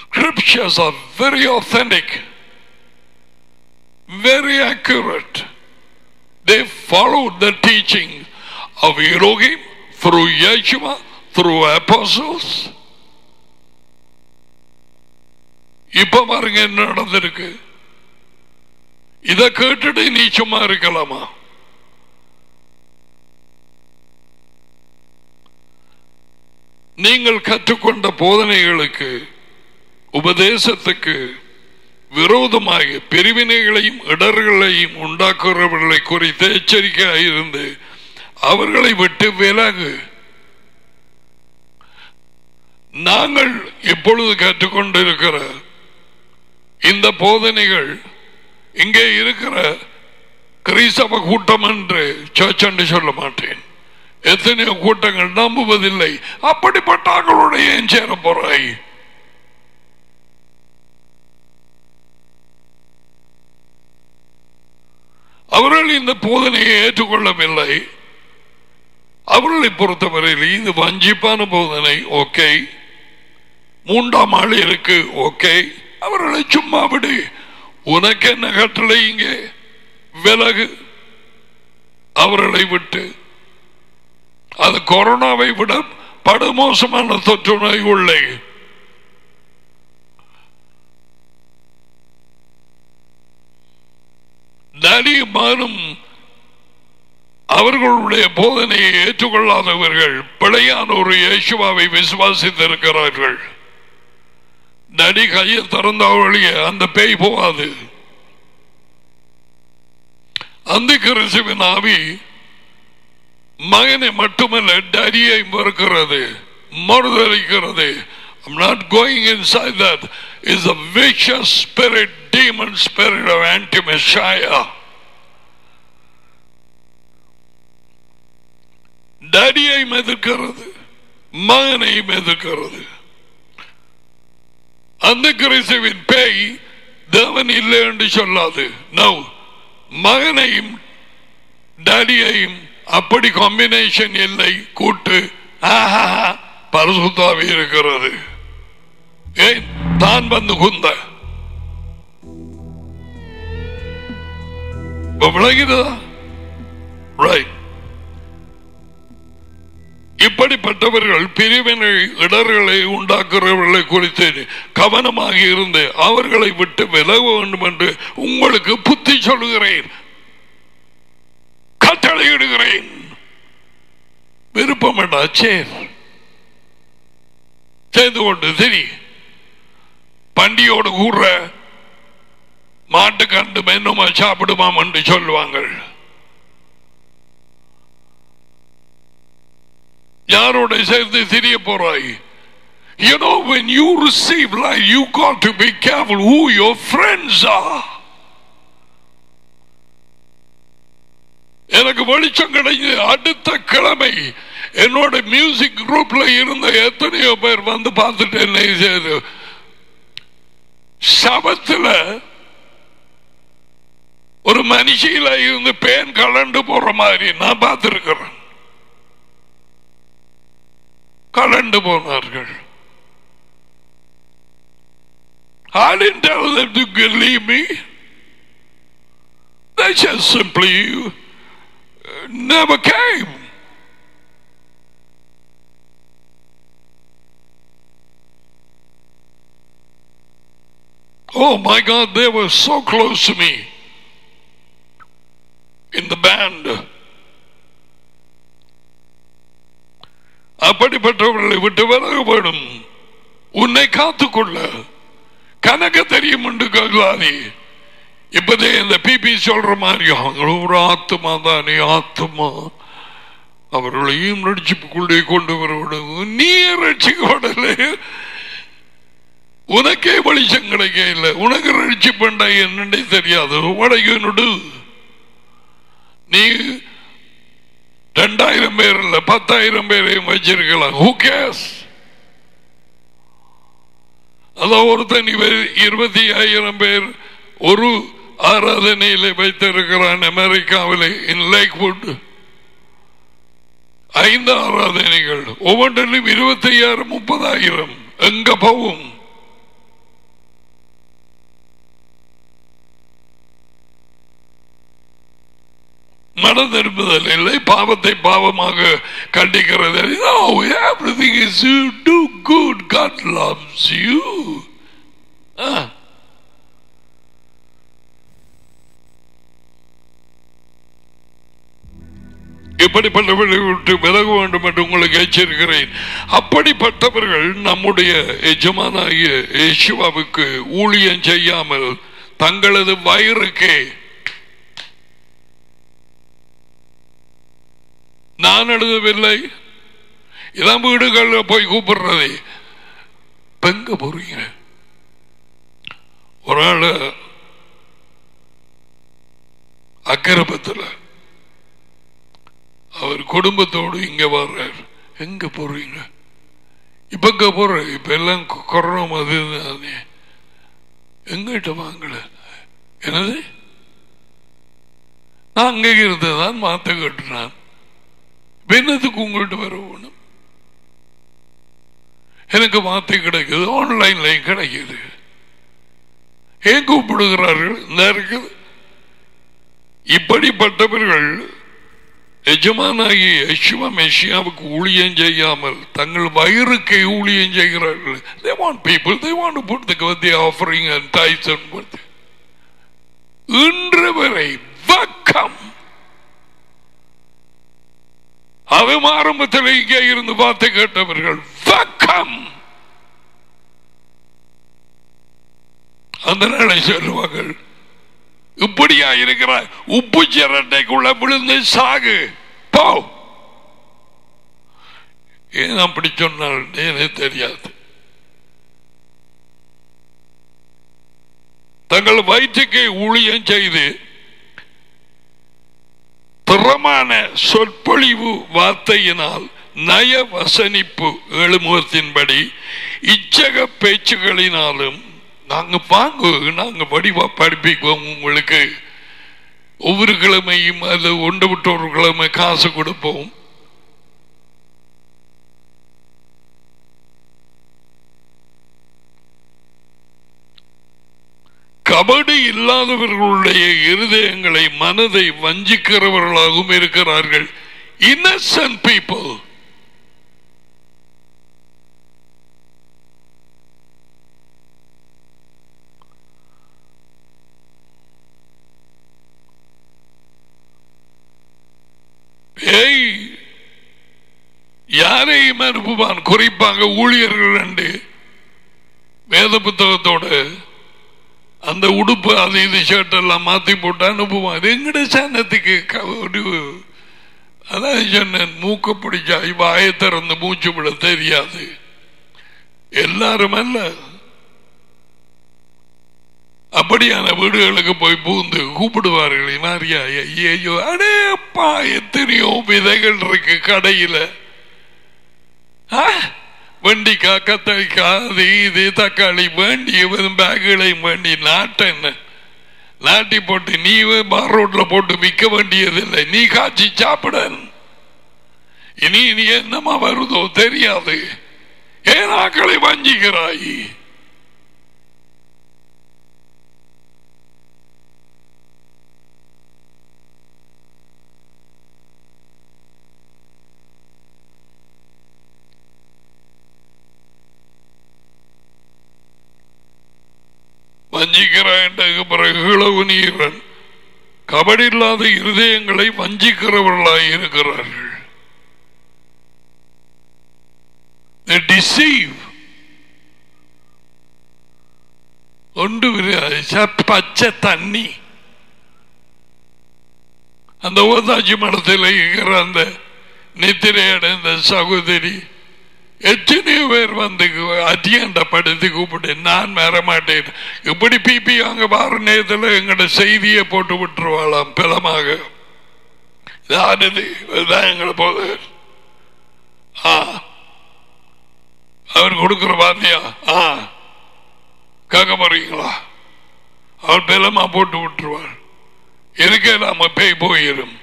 scriptures are very authentic very accurate they followed the teaching of Elohim through Yeshua through apostles இப்ப பாருங்க என்ன நடந்திருக்கு இத கேட்டுட்டு நீ சும்மா இருக்கலாமா? நீங்கள் கற்றுக்கொண்ட போதனைகளுக்கு உபதேசத்துக்கு விரோதமாக பிரிவினைகளையும் இடர்களையும் உண்டாக்குறவர்களை குறித்து எச்சரிக்கையாக இருந்து அவர்களை விட்டு விலகு. நாங்கள் இப்பொழுது கற்றுக்கொண்டிருக்கிற இந்த போதனைகள் இங்கே இருக்கிற கிறிஸ்தவ கூட்டம் என்று சர்ச் என்று சொல்ல மாட்டேன். எத்தனையோ கூட்டங்கள் நம்புவதில்லை. அப்படிப்பட்டவர்களுடைய ஏன் சேர போறாய்? அவர்கள் இந்த போதனையை ஏற்றுக்கொள்ளவில்லை. அவர்களை பொறுத்தவரையில் இது வஞ்சிப்பான போதனை ஓகே மூன்றாம் ஆள் இருக்கு ஓகே அவர்களை சும்மா விடு. உனக்கு என்ன கட்டளை இங்கே? விலகு. அவர்களை விட்டு. அது கொரோனாவை விட படுமோசமான தொற்று நோய் உள்ளே தனிமானும் அவர்களுடைய போதனையை ஏற்றுக்கொள்ளாதவர்கள் பிழையான ஒரு இயேசுவாவை விசுவாசித்திருக்கிறார்கள். நடி கையை திறந்த வழிய அந்த பேய் போகாது அந்த கிறிஸ்துவின் ஆவி மகனை மட்டுமல்ல டரியை மறுக்கிறது மறுதளிக்கிறது I'm not going inside that. It's a vicious spirit, demon spirit of anti-Messiah. டடியை எதிர்க்கிறது மகனையும் எதிர்க்கிறது அந்த கிறிஸ்துவின் பேய் தேவன் இல்லை என்று சொல்லாது. நோ மகனையும் டாடியையும் அப்படி காம்பினேஷன் இல்லை கூட்டு பரசுத்தாவி இருக்கிறது. ஏன் தான் வந்து குந்த. விளங்குதா ரைட் இப்படிப்பட்டவர்கள் பிரிவினை இடர்களை உண்டாக்குறவர்களை குறித்து கவனமாக இருந்து அவர்களை விட்டு விலக வேண்டும் என்று உங்களுக்கு புத்தி சொல்லுகிறேன். கட்டளையிடுகிறேன். விருப்பம் வேண்டா சேர். சேர்ந்து கொண்டு சரி. பண்டியோடு கூற மாட்டு கண்டு மென்னுமா சாப்பிடுமாம் என்று சொல்லுவாங்கள். யாரோட சேர்ந்து தெரிய போறாய்? You know, when you receive life, you got to be careful who your friends are. எனக்கு வெளிச்சம் கிடைஞ்சது அடுத்த கிழமை என்னோட மியூசிக் குரூப்ல இருந்த எத்தனையோ பேர் வந்து பார்த்துட்டு என்ன செய்து சபத்துல ஒரு மனுஷியில இருந்து பேன் கலண்டு போற மாதிரி நான் பார்த்திருக்கிறேன். கலண்டு போனார்கள் I didn't tell them to leave me. They just simply uh, never came. Oh my God, they were so close to me in the band. அப்படிப்பட்டவர்களை விட்டு விலக வேணும் உன்னை காத்துக்கொள்ள கணக்கு தெரியும் என்று கருதாதே இப்பதே இந்த பிபி சொல்ற மாதிரி அவங்களும் ஒரு ஆத்மா தானே ஆத்மா அவர்களையும் ரட்சிப்புக்குள்ளே கொண்டு வரவிடும் நீ ரட்சிக்கப்படல. உனக்கே வெளிச்சம் கிடைக்க இல்லை. உனக்கு ரட்சிப்பண்டா என்னன்னே தெரியாது. வடகினுடு நீ ரெண்டாயிரம் பேர் இல்ல பத்தாயிரம் பேரையும் வச்சிருக்கலாம். ஹூ கேஸ் அதான் ஒருத்தன் இவர் இருபத்தி ஆயிரம் பேர் ஒரு ஆராதனையில வைத்திருக்கிறான் அமெரிக்காவில் இன் லேக்வுட் ஐந்து ஆராதனைகள் ஒவ்வொன்றிலும் இருபத்தி ஐயாயிரம் முப்பதாயிரம் எங்க போகும் மனம் திரும்புதல் இல்லை பாவத்தை பாவமாக கண்டிக்கிறது No, everything is you do good. God loves you. இப்படிப்பட்டவர்களை விட்டு விலக வேண்டும் என்று உங்களுக்கு எச்சரிக்கிறேன் அப்படிப்பட்டவர்கள் நம்முடைய எஜமானாகிய இயேசுவாவுக்கு ஊழியம் செய்யாமல் தங்களது வயிறுக்கே நான் எழுதவில்லை. இதான் வீடுகளில் போய் கூப்பிடுறது. பெங்க போறீங்க. ஒரு ஆள் அக்கரபத்தில் அவர் குடும்பத்தோடு இங்க வர்றார். எங்க போறீங்க? இப்ப இங்க போற? இப்ப எல்லாம் கொரோனா மாதிரி தானே எங்கிட்ட வாங்கல. என்னது? நான் அங்கே இருந்ததான் மாத்த கட்டுனான். என்னத்துக்கு உங்கள்கிட்ட வர வேணும் எனக்கு வார்த்தை கிடைக்குது ஆன்லைன்லையும் கிடைக்குது. ஏன் கூப்பிடுகிறார்கள்? இந்த இருக்குது இப்படிப்பட்டவர்கள் எஜமானாகி யசுவ மெஷியாவுக்கு ஊழியம் செய்யாமல் தங்கள் வயிறுக்கு ஊழியம் செய்கிறார்கள். They want people they want to put the the offering and tithes இன்று வரை வக்கம் அவன் ஆரம்பத்தில் இங்கே இருந்து பார்த்து கேட்டவர்கள் வக்கம்! அந்த நாளை சொல்லுவார்கள் இப்படியா இருக்கிற? உப்பு சிரட்டைக்குள்ள விழுந்து சாகு போ! ஏன் அப்படி சொன்னால் எனக்கு தெரியாது. தங்கள் வயிற்றுக்கு ஊழியம் செய்து திறமான சொற்பொழிவு வார்த்தையினால் நய வசனிப்பு எழுமுகத்தின்படி இச்சக பேச்சுகளினாலும் நாங்கள் வாங்க நாங்கள் வடிவா படிப்பிக்குவோம் உங்களுக்கு. ஒவ்வொரு கிழமையும் அது ஒன்று விட்டு ஒரு கிழமை காசு கொடுப்போம். கபடி இல்லாதவர்களுடைய இருதயங்களை மனதை வஞ்சிக்கிறவர்களாகவும் இருக்கிறார்கள். இன்னசென்ட் பீப்புள் ஏய் யாரையும் அனுப்புவான்? குறிப்பாக ஊழியர்கள் ரெண்டு வேத புத்தகத்தோடு. அந்த உடுப்பு அது இது ஷர்ட் எல்லாம் மாற்றி போட்டு அனுப்புவான் அது எங்கட சனத்துக்கு ஒரு அதான் சொன்னேன் மூக்க பிடிச்சா வாயை திறந்து மூச்சு விட தெரியாது. எல்லாரும் அல்ல. அப்படியான வீடுகளுக்கு போய் பூந்து கூப்பிடுவார்கள் மாரியா ஐயோ அடே அப்பா எத்தனையோ விதைகள் இருக்கு கடையில. ஆ, வெண்டிக்காய் கத்தரிக்காய் அது இது தக்காளி வேண்டி பேக்குகளையும் வேண்டி நாட்டென்ன? நாட்டி போட்டு நீ பார் ரோட்ல போட்டு விற்க வேண்டியதில்லை. நீ காய்ச்சி சாப்பிட இனி இனி என்னமா வருதோ தெரியாது. ஏன் ஆக்களை வஞ்சிக்கிறாய்? வஞ்சிக்கிறான் பிறகு இளவு நீரன் கபடி இல்லாத இருதயங்களை வஞ்சிக்கிறவர்களாக இருக்கிறார்கள். ஒன்று பச்சை தண்ணி. அந்த ஓதாஜி மடத்தில் இருக்கிற அந்த நித்திரையடைந்த சகோதரி எத்தனையோ பேர் வந்து அத்தியாண்ட படுத்து கூப்பிட்டு நான் வர மாட்டேன். இப்படி பிபி அங்க வார நேரத்தில் எங்களோட செய்தியை போட்டு விட்டுருவாளாம் பலமாக இதானது இதுதான் எங்களை போது ஆ. அவர் கொடுக்கிற வார்த்தையா? ஆ. கேட்க போறீங்களா? அவர் பலமா போட்டு விட்டுருவார். இருக்கே நாம பேய் போயிடும்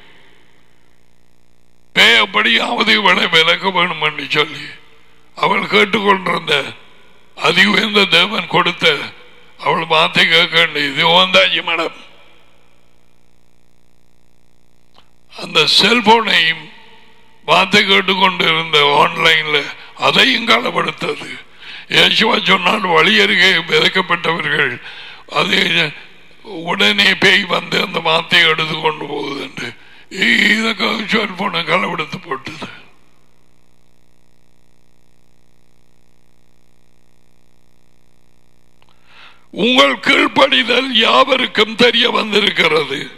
பேய் அப்படியாவது இவளை விலக்க வேணும் என்று சொல்லி. அவள் கேட்டுக்கொண்டிருந்த அதி உயர்ந்த தேவன் கொடுத்த அவள் மாத்தை கேட்க வேண்டியது ஓந்தாஜி மேடம் அந்த செல்போனையும் வார்த்தை கேட்டுக்கொண்டு இருந்த ஆன்லைன்ல அதையும் காலப்படுத்தது யேசுவா சொன்னால் வழி அருகே விதைக்கப்பட்டவர்கள் அது உடனே பேய் வந்து அந்த மாத்தையை எடுத்து கொண்டு போகுது என்று இதை செல்போனை கலவெடுத்து போட்டது உங்கள் கீழ்ப்படிதல் யாவருக்கும் தெரிய வந்திருக்கிறது.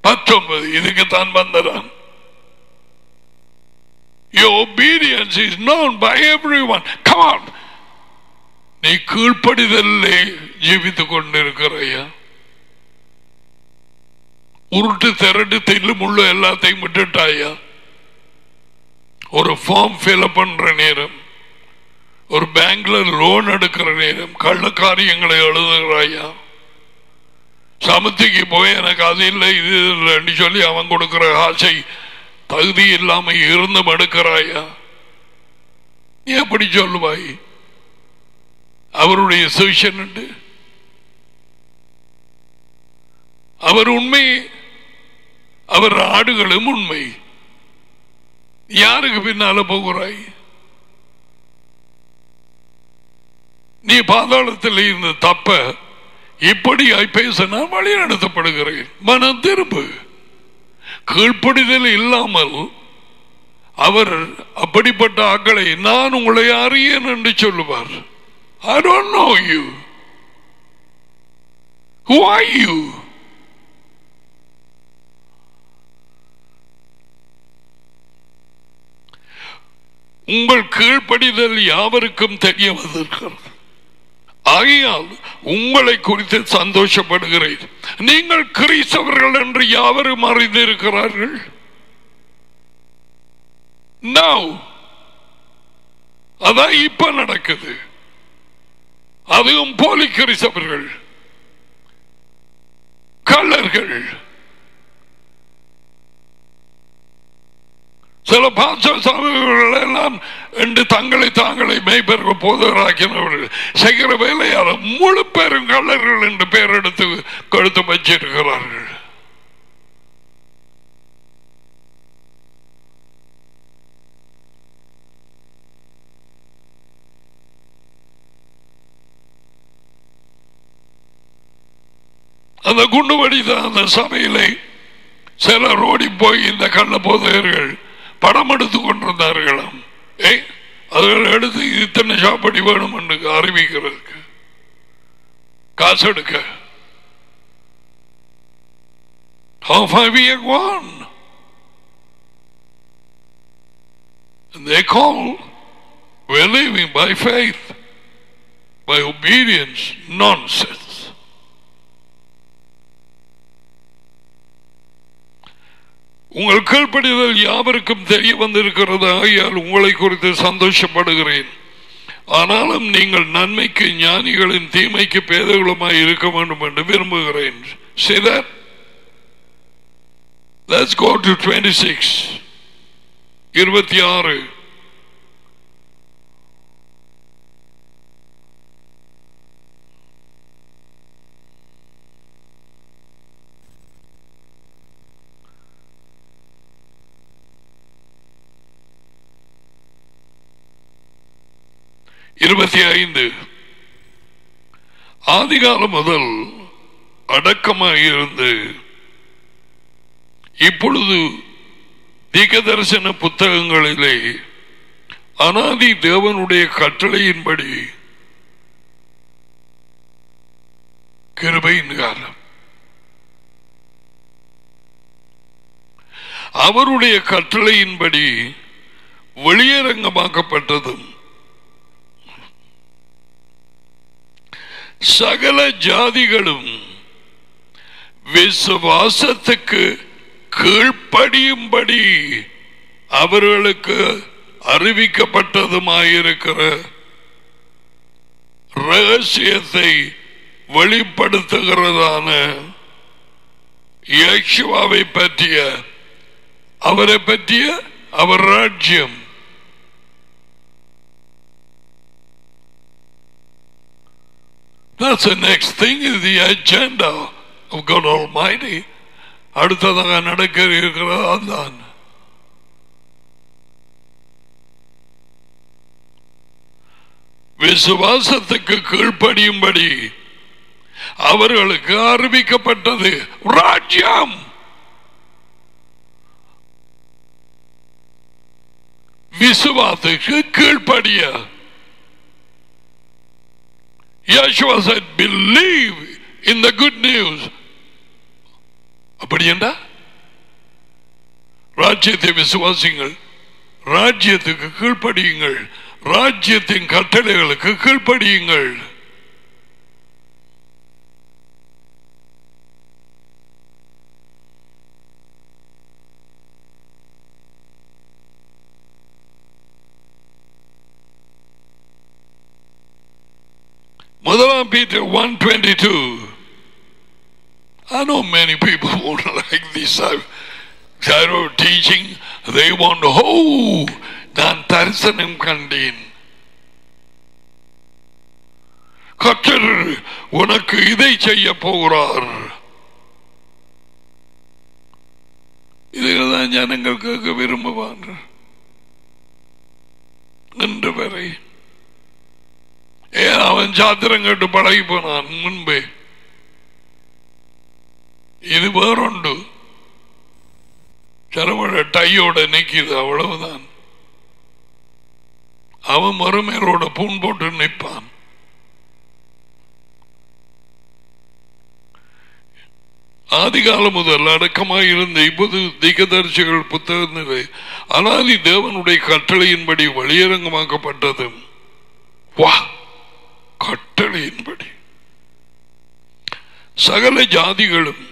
பத்தொன்பது இதுக்கு தான் வந்ததான் Your obedience is known by everyone. Come on. நீ கீழ்ப்படிதலே ஜீவித்துக் கொண்டிருக்கிறையா? உருட்டு திரட்டு தில்லு முள்ளு எல்லாத்தையும் விட்டுட்டாயா? ஒரு ஃபார்ம் ஃபில் பண்ற நேரம். ஒரு பேங்க்ல லோன் எடுக்கிற நேரம் கள்ள காரியங்களை எழுதுகிறாயா? சமத்திக்கு போய் எனக்கு அது இல்லை இது இல்லைன்னு சொல்லி அவன் கொடுக்கிற ஆசை தகுதி இல்லாம இருந்து மடுக்கிறாயா நீ எப்படி சொல்லுவாய்? அவருடைய சுவிஷன் அவர் உண்மை அவர் ஆடுகளும் உண்மை. யாருக்கு பின்னால போகிறாய்? நீ பாதாளத்தில் இருந்து தப்ப இப்படியாய் பேச நான் வழி நடத்தப்படுகிறேன் மனம் திரும்பு கீழ்ப்படிதல் இல்லாமல் அவர் அப்படிப்பட்ட ஆக்களை நான் உங்களை அறியேன் என்று சொல்லுவார் I don't know. Who are you? உங்கள் கீழ்ப்படிதல் யாவருக்கும் தெரிய வந்திருக்கிறது ஆகையால் உங்களை குறித்து சந்தோஷப்படுகிறேன். நீங்கள் கிறிஸ்தவர்கள் என்று யாவரும் அறிந்திருக்கிறார்கள்? அதான் இப்ப நடக்குது. அதுவும் போலி கிறிஸ்தவர்கள். கலர்கள் சில பாசசாமிகள் எல்லாம் என்று தங்களை தாங்களை மெய்பெருக போதராக்கினவர்கள் செய்கிற வேலையால் முழு பேரும் கள்ளர்கள் என்று பெயர் எடுத்து கொடுத்து வச்சிருக்கிறார்கள். அந்த குண்டுவடி தான் அந்த சபையிலே சிலர் ஓடி போய் இந்த கள்ள போதையர்கள் படம் எடுத்து கொண்டிருந்தார்களாம் ஏய் அதில் எடுத்து இத்தனை சாப்பாடி வேணும் என்று அறிவிக்கிறதுக்கு காசு எடுக்க How far we have gone? And they call we're living by faith, by obedience. Nonsense. உங்கள் கீழ்ப்படிதல் யாவருக்கும் தெரிய வந்திருக்கிறது ஆகியால் உங்களை குறித்து சந்தோஷப்படுகிறேன் ஆனாலும் நீங்கள் நன்மைக்கு ஞானிகளின் தீமைக்கு பேதகுலமாய் இருக்க வேண்டும் என்று விரும்புகிறேன் சிதர்? Let's go to 26. இருபத்தி ஆறு இருபத்தி ஐந்து. ஆதிகாலம் முதல் அடக்கமாக இருந்து இப்பொழுது தீகதர்சன புத்தகங்களிலே அனாதி தேவனுடைய கட்டளையின்படி கிருபையின் காலம் அவருடைய கட்டளையின்படி வெளியரங்கமாக்கப்பட்டதும் சகல ஜாதிகளும் விசுவாசத்துக்கு கீழ்ப்படியும்படி அவர்களுக்கு அறிவிக்கப்பட்டதுமாயிருக்கிற ரகசியத்தை வெளிப்படுத்துகிறதான யேசுவாவை பற்றிய அவரை பற்றிய அவர் ராஜ்யம். That's the next thing is the agenda of God Almighty. அடுத்ததாக நடக்க இருக்கிறது அதுதான் விசுவாசத்துக்கு கீழ்ப்படியும்படி அவர்களுக்கு அறிவிக்கப்பட்டது ராஜ்யம் விசுவாசத்துக்கு கீழ்ப்படிய Yeshua said, believe in the good news. அப்படி என்றா ராஜ்யத்தை விசுவாசிங்கள் ராஜ்யத்துக்கு கீழ்ப்படியுங்கள் ராஜ்யத்தின் கட்டளைகளுக்கு கீழ்ப்படியுங்கள் முதலாம் Peter 122 I know many people <laughs> won't like this. Kind of teaching. They want, oh, நான் தரிசனம் கண்டேன் கத்தர் உனக்கு இதை செய்ய போகிறார் இதுதான் ஜனங்கள் கேட்க விரும்புவாங்க இன்று வரை ஏன் அவன் சாத்திரம் கேட்டு பழகி போனான். முன்பே. இது வேறொண்டு. சரவழ டையோட நிக்கிது அவ்வளவுதான். அவன் மறுமையரோட பூன் போட்டு நிற்பான். ஆதிகாலம் முதல் அடக்கமாக இருந்த இப்போது திகதர்சிகள் புத்தகத்திலே அனாதி தேவனுடைய கட்டளையின்படி வெளியரங்கமாக்கப்பட்டது வா! கட்டளையின்படி சகல ஜாதிகளும்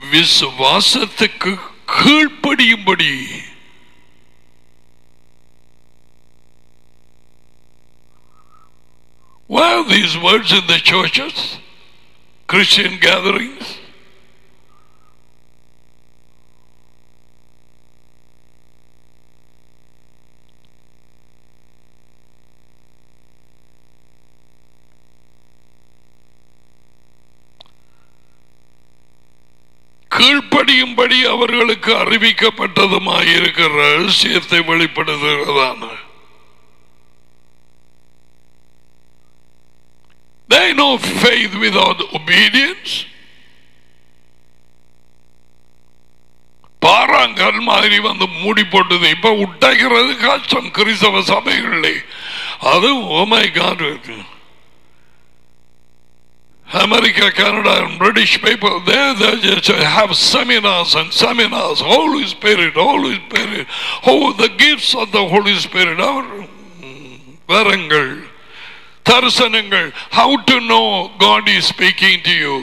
விசுவாசத்துக்கு கீழ்ப்படியும்படி Why are these words in the churches? Christian gatherings? முடியும்படி அவர்களுக்கு அறிவிக்கப்பட்டதுமாயிருக்கிற ரகசியத்தை வெளிப்படுத்துகிறதான. They know faith without obedience. பாறாங்கல் மாதிரி வந்து மூடி போட்டது. இப்ப உட்டைக்கிறது கஷ்டம் கிறிஸ்தவ சபைகளிலே. அது oh ஓமை காட்டு America, Canada, and British people, they, they just have seminars and seminars. Holy Spirit, Holy Spirit. Oh, the gifts of the Holy Spirit. Our வரங்கள் தரிசனங்கள் how to know God is speaking to you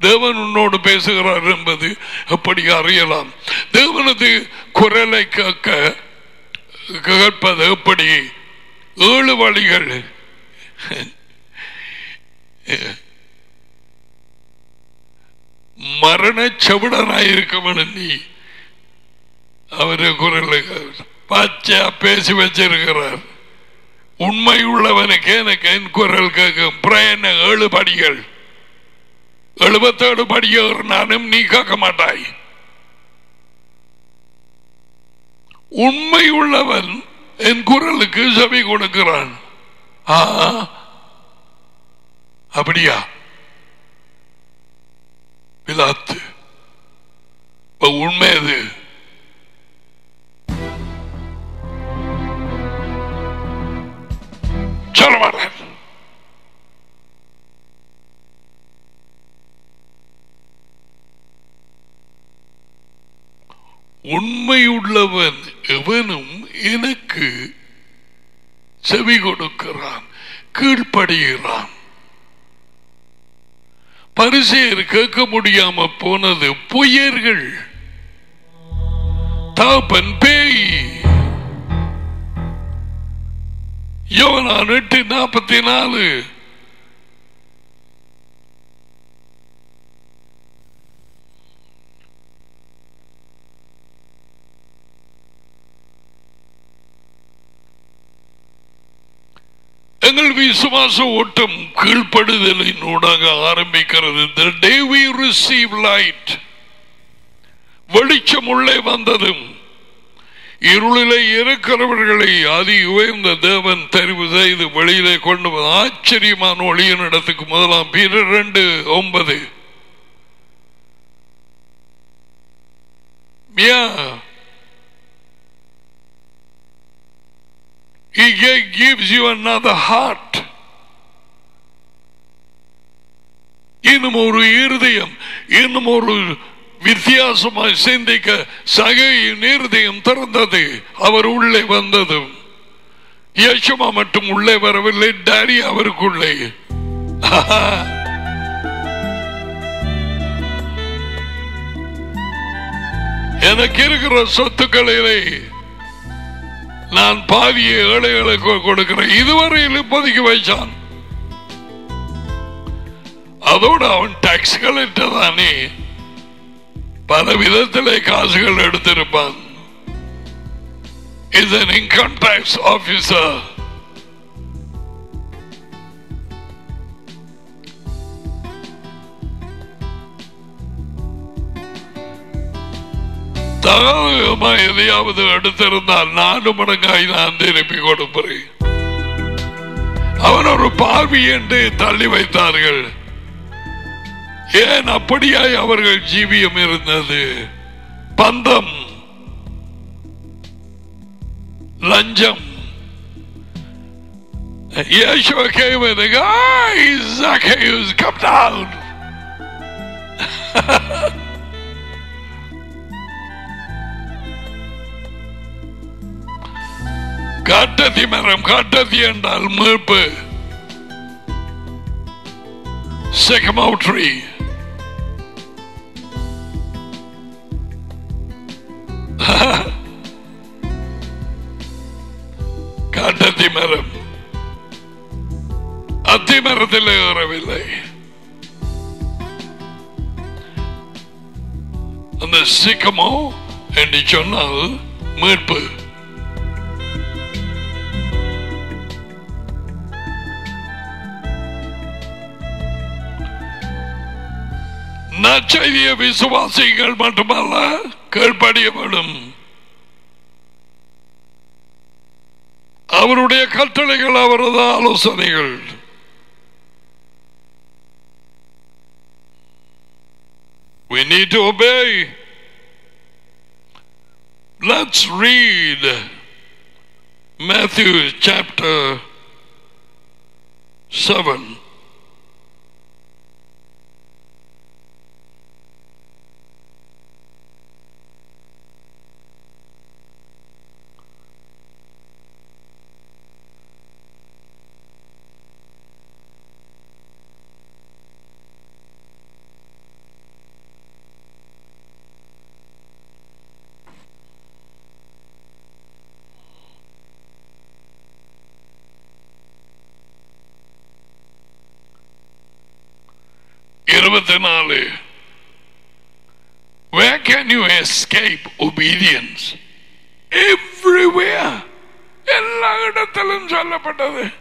தேவன் உன்னோடு பேசுகிறார் என்பது எப்படி அறியலாம் தேவனது குரலை கேட்க கேட்பது எப்படி ஏழு வழிகள் <laughs> மரண செவிடனாயிருக்கவன் நீ. அவரு குரல் பச்சையா பேசி வச்சிருக்கிறார். உண்மை உள்ளவனுக்கு எனக்கு என் குரல் கேட்கும். பிரயன ஏழு படிகள். எழுபத்தேழு படிகள் நானும் நீ கேட்க மாட்டாய். உண்மை உள்ளவன் என் குரலுக்கு செவி கொடுக்கிறான். அப்படியா? பிலாத்து இப்ப உண்மை அது சொல்ல உண்மையுள்ளவன் எவனும் எனக்கு செவி கொடுக்கிறான் கீழ்ப்படுகிறான் பரிசெயர் கேட்க முடியாம போனது பொய்யர்கள். தாப்பன் பேய். யோனா எட்டு நாற்பத்தி நாலு. எங்கள் விசுவாச ஓட்டம் கீழ்ப்படுதலின் ஊடாக ஆரம்பிக்கிறது the day we receive light வெளிச்சம் உள்ளே வந்ததும் இருளிலே இருக்கிறவர்களை அதி உயர்ந்த தேவன் தெரிவு செய்து வெளியிலே கொண்டு வந்த ஆச்சரியமான ஒளியின் இடத்துக்கு முதலாம் பீரர் ரெண்டு ஒன்பது Yeah. He gives you another heart. இன்னும் ஒரு இருதயம் இன்னும் ஒரு வித்தியாசமாய் சிந்திக்க சகையின் இருதயம் திறந்தது. அவர் உள்ளே வந்ததும் யசுமா மட்டும் உள்ளே வரவில்லை டாடி அவருக்குள்ளே. எனக்கு இருக்கிற சொத்துக்களிலே நான் பாதியை ஏழைகளுக்கு கொடுக்கிறேன். இதுவரையில் இப்போதைக்கு வைச்சான். அதோடு அவன் டாக்ஸ்கள் தானே பல விதத்திலே காசுகள் எடுத்திருப்பான். Is an income tax officer தாராளமா எதையாவது எடுத்திருந்தால் நாலு மடங்காய் நான் திருப்பி கொடுப்பேன். அவன் ஒரு பார்வை என்று தள்ளி வைத்தார்கள். ஏன் அப்படியாய் அவர்கள் ஜீவியம் இருந்தது? பந்தம் லஞ்சம். Yeshua came with the guy, Zacchaeus, come down. <laughs> காட்டத்தி மரம் காட்டத்தி என்றால் மீட்பு. Sycamore tree. காட்டத்தி மரம். அத்தி மரத்தில் ஏறவில்லை. அந்த சிக்கமோ என்று சொன்னால் மீட்பு. நற்செய்திய விசுவாசிகள் மட்டுமல்ல கீழ்ப்படியப்படும் அவருடைய கட்டளைகள் அவரது ஆலோசனைகள் We need to obey. Let's read Matthew chapter 7. இருபத்தி நாலு Where can you escape obedience? Everywhere. எல்லா இடத்திலும் சொல்லப்பட்டது.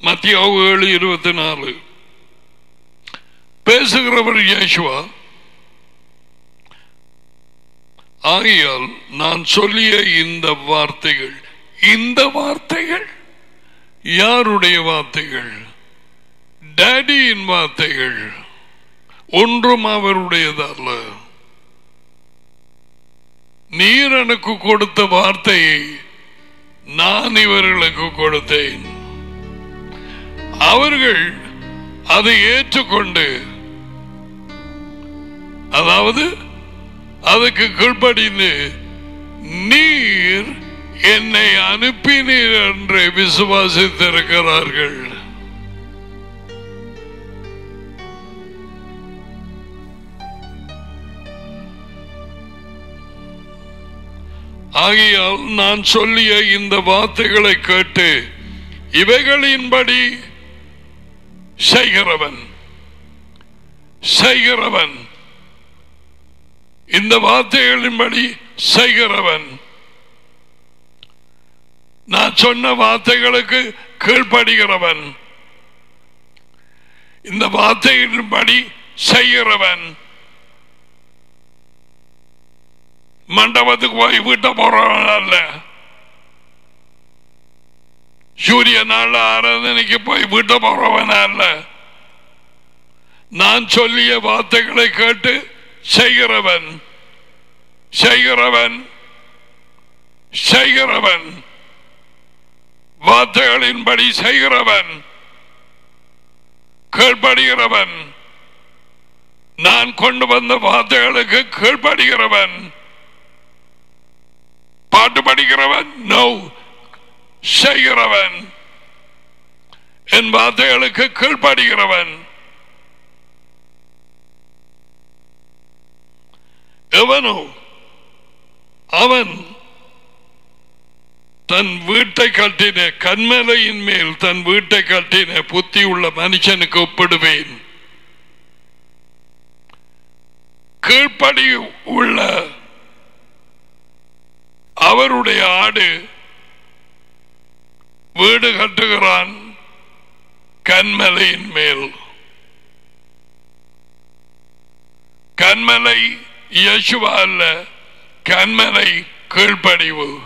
மத்திய ஏழு இருபத்தி நாலு பேசுகிறவர் இயேசுவா? ஆகையால் நான் சொல்லிய இந்த வார்த்தைகள் இந்த வார்த்தைகள் யாருடைய வார்த்தைகள்? டேடியின் வார்த்தைகள் ஒன்றும் அவருடையதல்ல. நீர் எனக்கு கொடுத்த வார்த்தையை நான் இவர்களுக்கு கொடுத்தேன். அவர்கள் அதை ஏற்றுக்கொண்டு அதாவது அதுக்கு கீழ்ப்படிந்து நீர் என்னை அனுப்பினீர் என்று விசுவாசித்திருக்கிறார்கள். ஆகையால் நான் சொல்லிய இந்த வார்த்தைகளை கேட்டு இவைகளின்படி செய்கிறவன் செய்கிறவன். இந்த வார்த்தைகளின்படி செய்கிறவன். நான் சொன்ன வார்த்தைகளுக்கு கீழ்ப்படுகிறவன். இந்த வார்த்தைகளின்படி செய்கிறவன். மண்டபத்துக்கு போய் வீட்ட போறவன் சூரிய நாள் ஆராதனைக்கு போய் வீட்ட போறவன் அல்ல. நான் சொல்லிய வார்த்தைகளை கேட்டு செய்கிறவன் செய்கிறவன் செய்கிறவன். வார்த்தைகளின்படி செய்கிறவன் கீழ்படுகிறவன் நான் கொண்டு வந்த வார்த்தைகளுக்கு கீழ்படுகிறவன் பாட்டு படிக்கிறவன் நோ செய்கிறவன். என் வார்த்தைகளுக்கு கீழ்ப்படுகிறவன். எவனோ அவன் தன் வீட்டை கட்டின கண்மலையின் மேல் தன் வீட்டை கட்டின புத்தி உள்ள மனுஷனுக்கு ஒப்பிடுவேன். கீழ்ப்படி உள்ள அவருடைய ஆடு வீடு கட்டுகிறான் கண்மலையின் மேல். கண்மலை யசுவா அல்ல கண்மலை கீழ்ப்படிவு.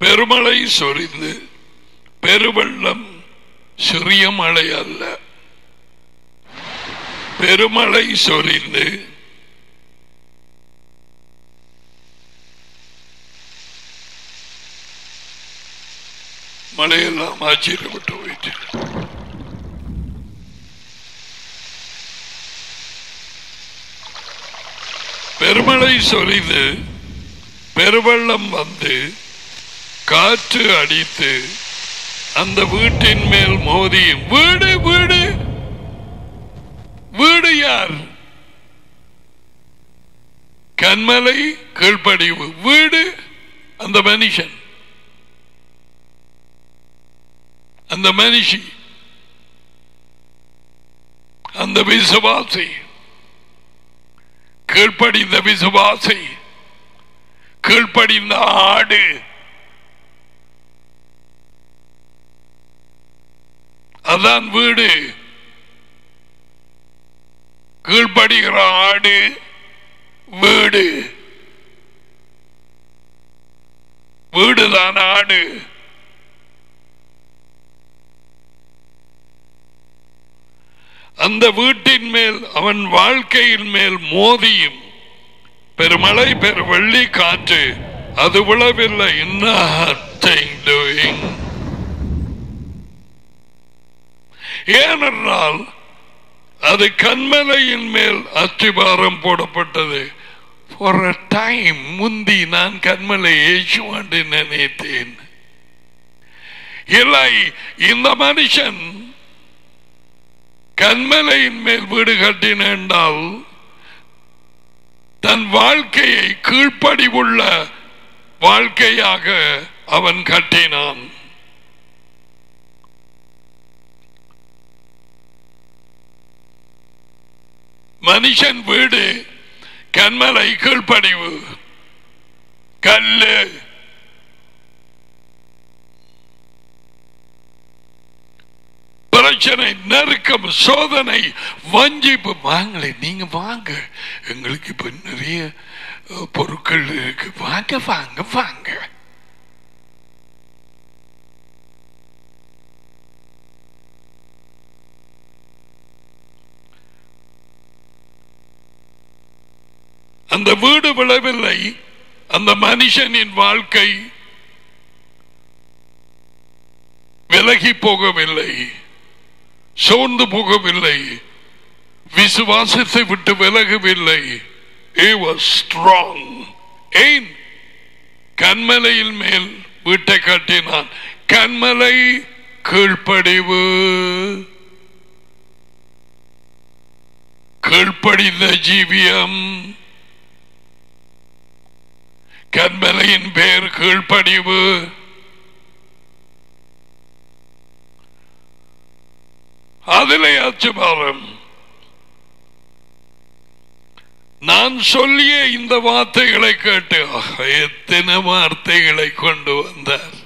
பெருமழை சொரிந்து பெருவெள்ளம் சிறிய மழை அல்ல. பெருமழை சொரிந்து மழையெல்லாம் ஆச்சரியப்பட்டு போயிட்டு. பெருமழை சொரிந்து பெருவெள்ளம் வந்து காற்று அடித்து அந்த வீட்டின் மேல் மோதி வீடு வீடு. வீடு யார்? கண்மலை கீழ்ப்படிவு. வீடு. அந்த மனுஷன். அந்த மனுஷி. அந்த விசுவாசி. கீழ்ப்படிந்த விசுவாசி. கீழ்ப்படிந்த ஆடு. அதான் வீடு. கீழ்படுகிற ஆடு வீடு. வீடுதான் ஆடு. அந்த வீட்டின் மேல் அவன் வாழ்க்கையின் மேல் மோதியும். பெருமழை பெருவெள்ளி காற்று. அது விழவில்லை. என்ன ஏனென்றால் அது கண்மலையின் மேல் அத்திபாரம் போடப்பட்டது. ஃபார் அ டைம் முந்தி நான் கண்மலை ஏசுவாண்டு நினைத்தேன். இல்லை இந்த மனுஷன் கண்மலையின் மேல் வீடு கட்டினால் தன் வாழ்க்கையை கீழ்ப்படிவுள்ள வாழ்க்கையாக அவன் கட்டினான். மனுஷன் வீடு கண்மலை கீழ்ப்படிவு கல்லு. பிரச்சனை நெருக்கம் சோதனை வஞ்சிப்பு. வாங்களே நீங்க வாங்க. எங்களுக்கு இப்ப நிறைய பொருட்கள் இருக்கு. வாங்க வாங்க வாங்க. அந்த வீடு விழவில்லை. அந்த மனுஷனின் வாழ்க்கை விலகி போகவில்லை. சோர்ந்து போகவில்லை. விசுவாசத்தை விட்டு விலகவில்லை. He ஏன்? கண்மலையில் மேல் வீட்டை கட்டினான். கண்மலை கீழ்ப்படிவு. கீழ்ப்படிந்த ஜீவியம். கண்மலையின் பேர் கீழ்ப்படிவு. அதிலே அச்சுபாரம் நான் சொல்லிய இந்த வார்த்தைகளை கேட்டு எத்தனை வார்த்தைகளை கொண்டு வந்தார்.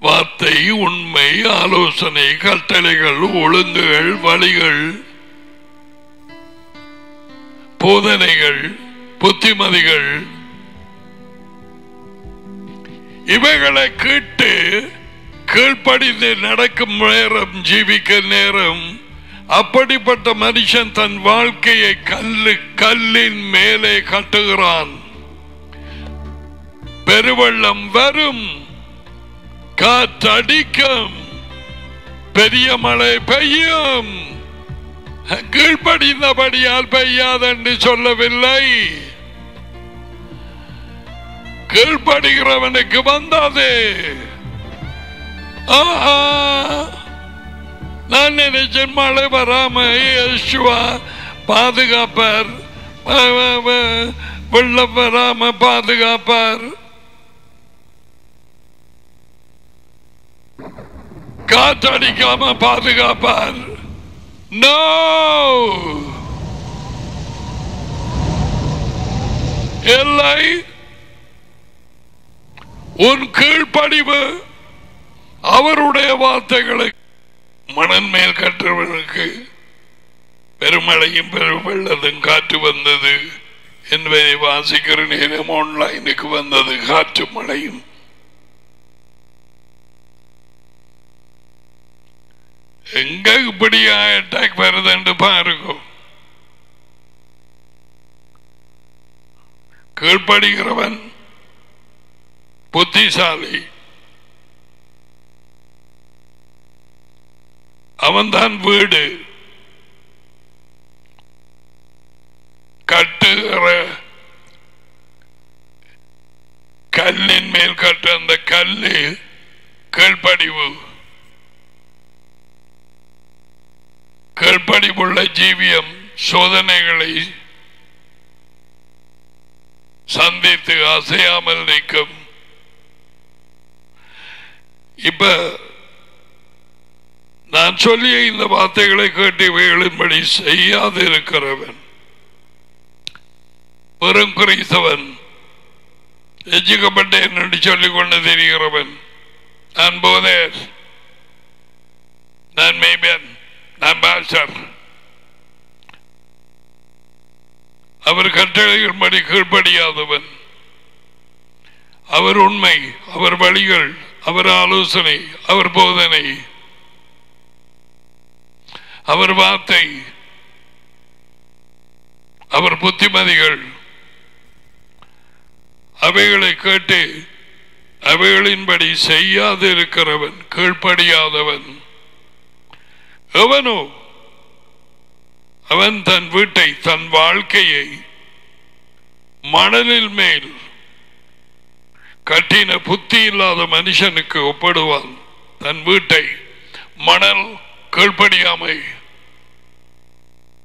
வார்த்தை உண்மை ஆலோசனை கட்டளைகள் ஒழுங்குகள் வழிகள் போதனைகள் புத்திமதிகள். இவைகளை கேட்டு கீழ்ப்படிந்து நடக்கும் நேரம் ஜீவிக்க நேரம். அப்படிப்பட்ட மனுஷன் தன் வாழ்க்கையை கல்லு கல்லின் மேலே கட்டுகிறான். பெருவெள்ளம் வரும் காற்றடிக்கும். பெரிய மழை பெய்யும். கீழ்ப்படிந்தபடியால் பெய்யாதென்று சொல்லவில்லை. கீழ்ப்படுகிறவனுக்கு வந்தது. ஆஹா. நான் நினைச்சேன் மழை வராம யேசுவா பாதுகாப்பார். வெள்ளம் வராம பாதுகாப்பார். காற்றடிக்காம பாதுகாப்பார். No! இல்லை உன் கீழ்ப்படிவு அவருடைய வார்த்தைகளை மணல் மேல் கற்றவனுக்கு பெருமழையும் பெருவெள்ளதும் காற்று வந்தது என்பதை வாசிக்கிற நேரம் ஆன்லைனுக்கு வந்தது காற்று மழையும் எங்க இப்படியா அட்டாக் வருதுன்னு பாருங்க. கீழ்ப்படுகிறவன் புத்திசாலி. அவன்தான் வீடு. கட்டுகிற கல்லின் மேல் கட்டு அந்த கல்லு கீழ்ப்படிவு. கீழ்ப்படிவுள்ள ஜீவியம் சோதனைகளை சந்தித்து அசையாமல் நிற்கும் இப்ப நான் சொல்லிய இந்த வார்த்தைகளை கேட்டு இவைகளின்படி செய்யாது இருக்கிறவன். பெரும் குறித்தவன் எஜுக்கப்பட்டேன் என்று சொல்லிக்கொண்டு தெரிகிறவன். நான் போதேர் நான் மேய்பன் நான் அவர் கட்டளையின்படி கீழ்ப்படியாதவன். அவர் உண்மை அவர் வழிகள் அவர் ஆலோசனை அவர் போதனை. அவர் வார்த்தை அவர் புத்திமதிகள். அவைகளை கேட்டு அவைகளின்படி செய்யாது இருக்கிறவன் கீழ்ப்படியாதவன். எவனோ அவன் தன் வீட்டை தன் வாழ்க்கையை மணலில் மேல் கட்டின புத்தி இல்லாத மனுஷனுக்கு ஒப்பிடுவான். தன் வீட்டை மணல் கேள்படியாமை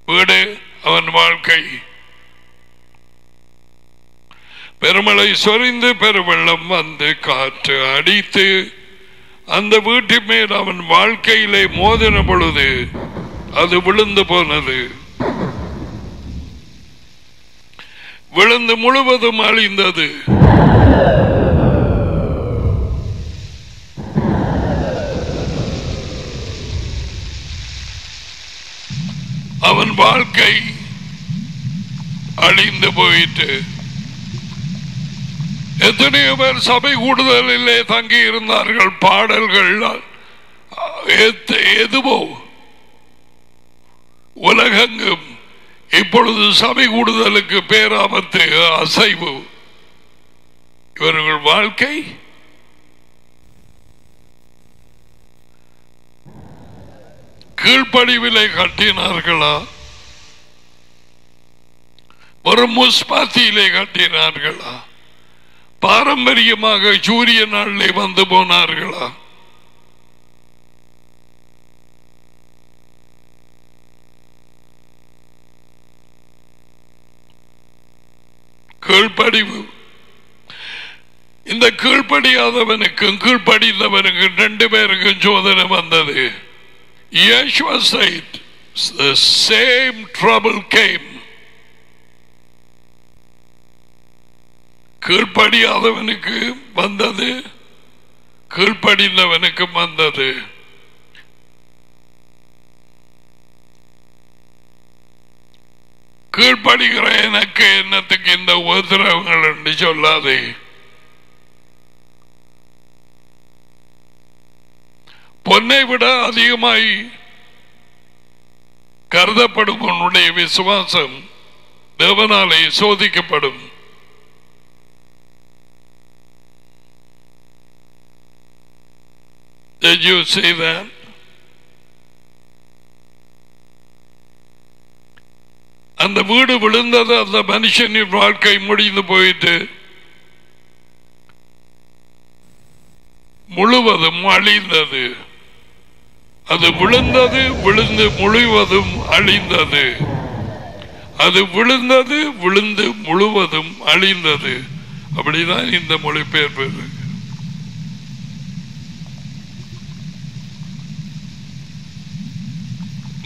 வீடு அவன் வாழ்க்கை. பெருமழை சொரிந்து பெருவெள்ளம் வந்து காற்று அடித்து அந்த வீட்டின் மேல் அவன் வாழ்க்கையிலே மோதின பொழுது அது விழுந்து போனது. விழுந்து முழுவதும் அழிந்தது. அவன் வாழ்க்கை அழிந்து போயிட்டு எத்தனையோ பேர் சபை கூடுதலிலே தங்கி இருந்தார்கள் பாடல்கள் எதுவோ. உலகெங்கும் இப்பொழுது சபை கூடுதலுக்கு பேராபத்து அசைவு. இவர்கள் வாழ்க்கை? கீழ்ப்படிவிலை கட்டினார்களா? ஒரு முஸ்பாத்தியிலே கட்டினார்களா? பாரம்பரியமாக சூரிய நாளிலே வந்து போனார்களா? கீழ்ப்படிவு. இந்த கீழ்ப்படியாதவனுக்கும் கீழ்ப்படிந்தவனுக்கும் ரெண்டு பேருக்கும் சோதனை வந்தது. Yeshua said, the same trouble came. கீழ்ப்படியாதவனுக்கு வந்தது. கீழ்ப்படிந்தவனுக்கு வந்தது. கீழ்ப்படுகிற எனக்கு என்னத்துக்கு இந்த உபதிரவங்கள் என்று சொல்லாதே. பொன்னை விட அதிகமாய் கருதப்படும் உன்னுடைய விசுவாசம் தேவனாலே சோதிக்கப்படும். Did you see that? அந்த வீடு விழுந்தது அந்த மனுஷனின் வாழ்க்கை முடிந்து போயிட்டு முழுவதும் அழிந்தது. அது விழுந்தது விழுந்து முழுவதும் அழிந்தது. அது விழுந்தது விழுந்து முழுவதும் அழிந்தது. அப்படிதான் இந்த மொழிபெயர்ப்பு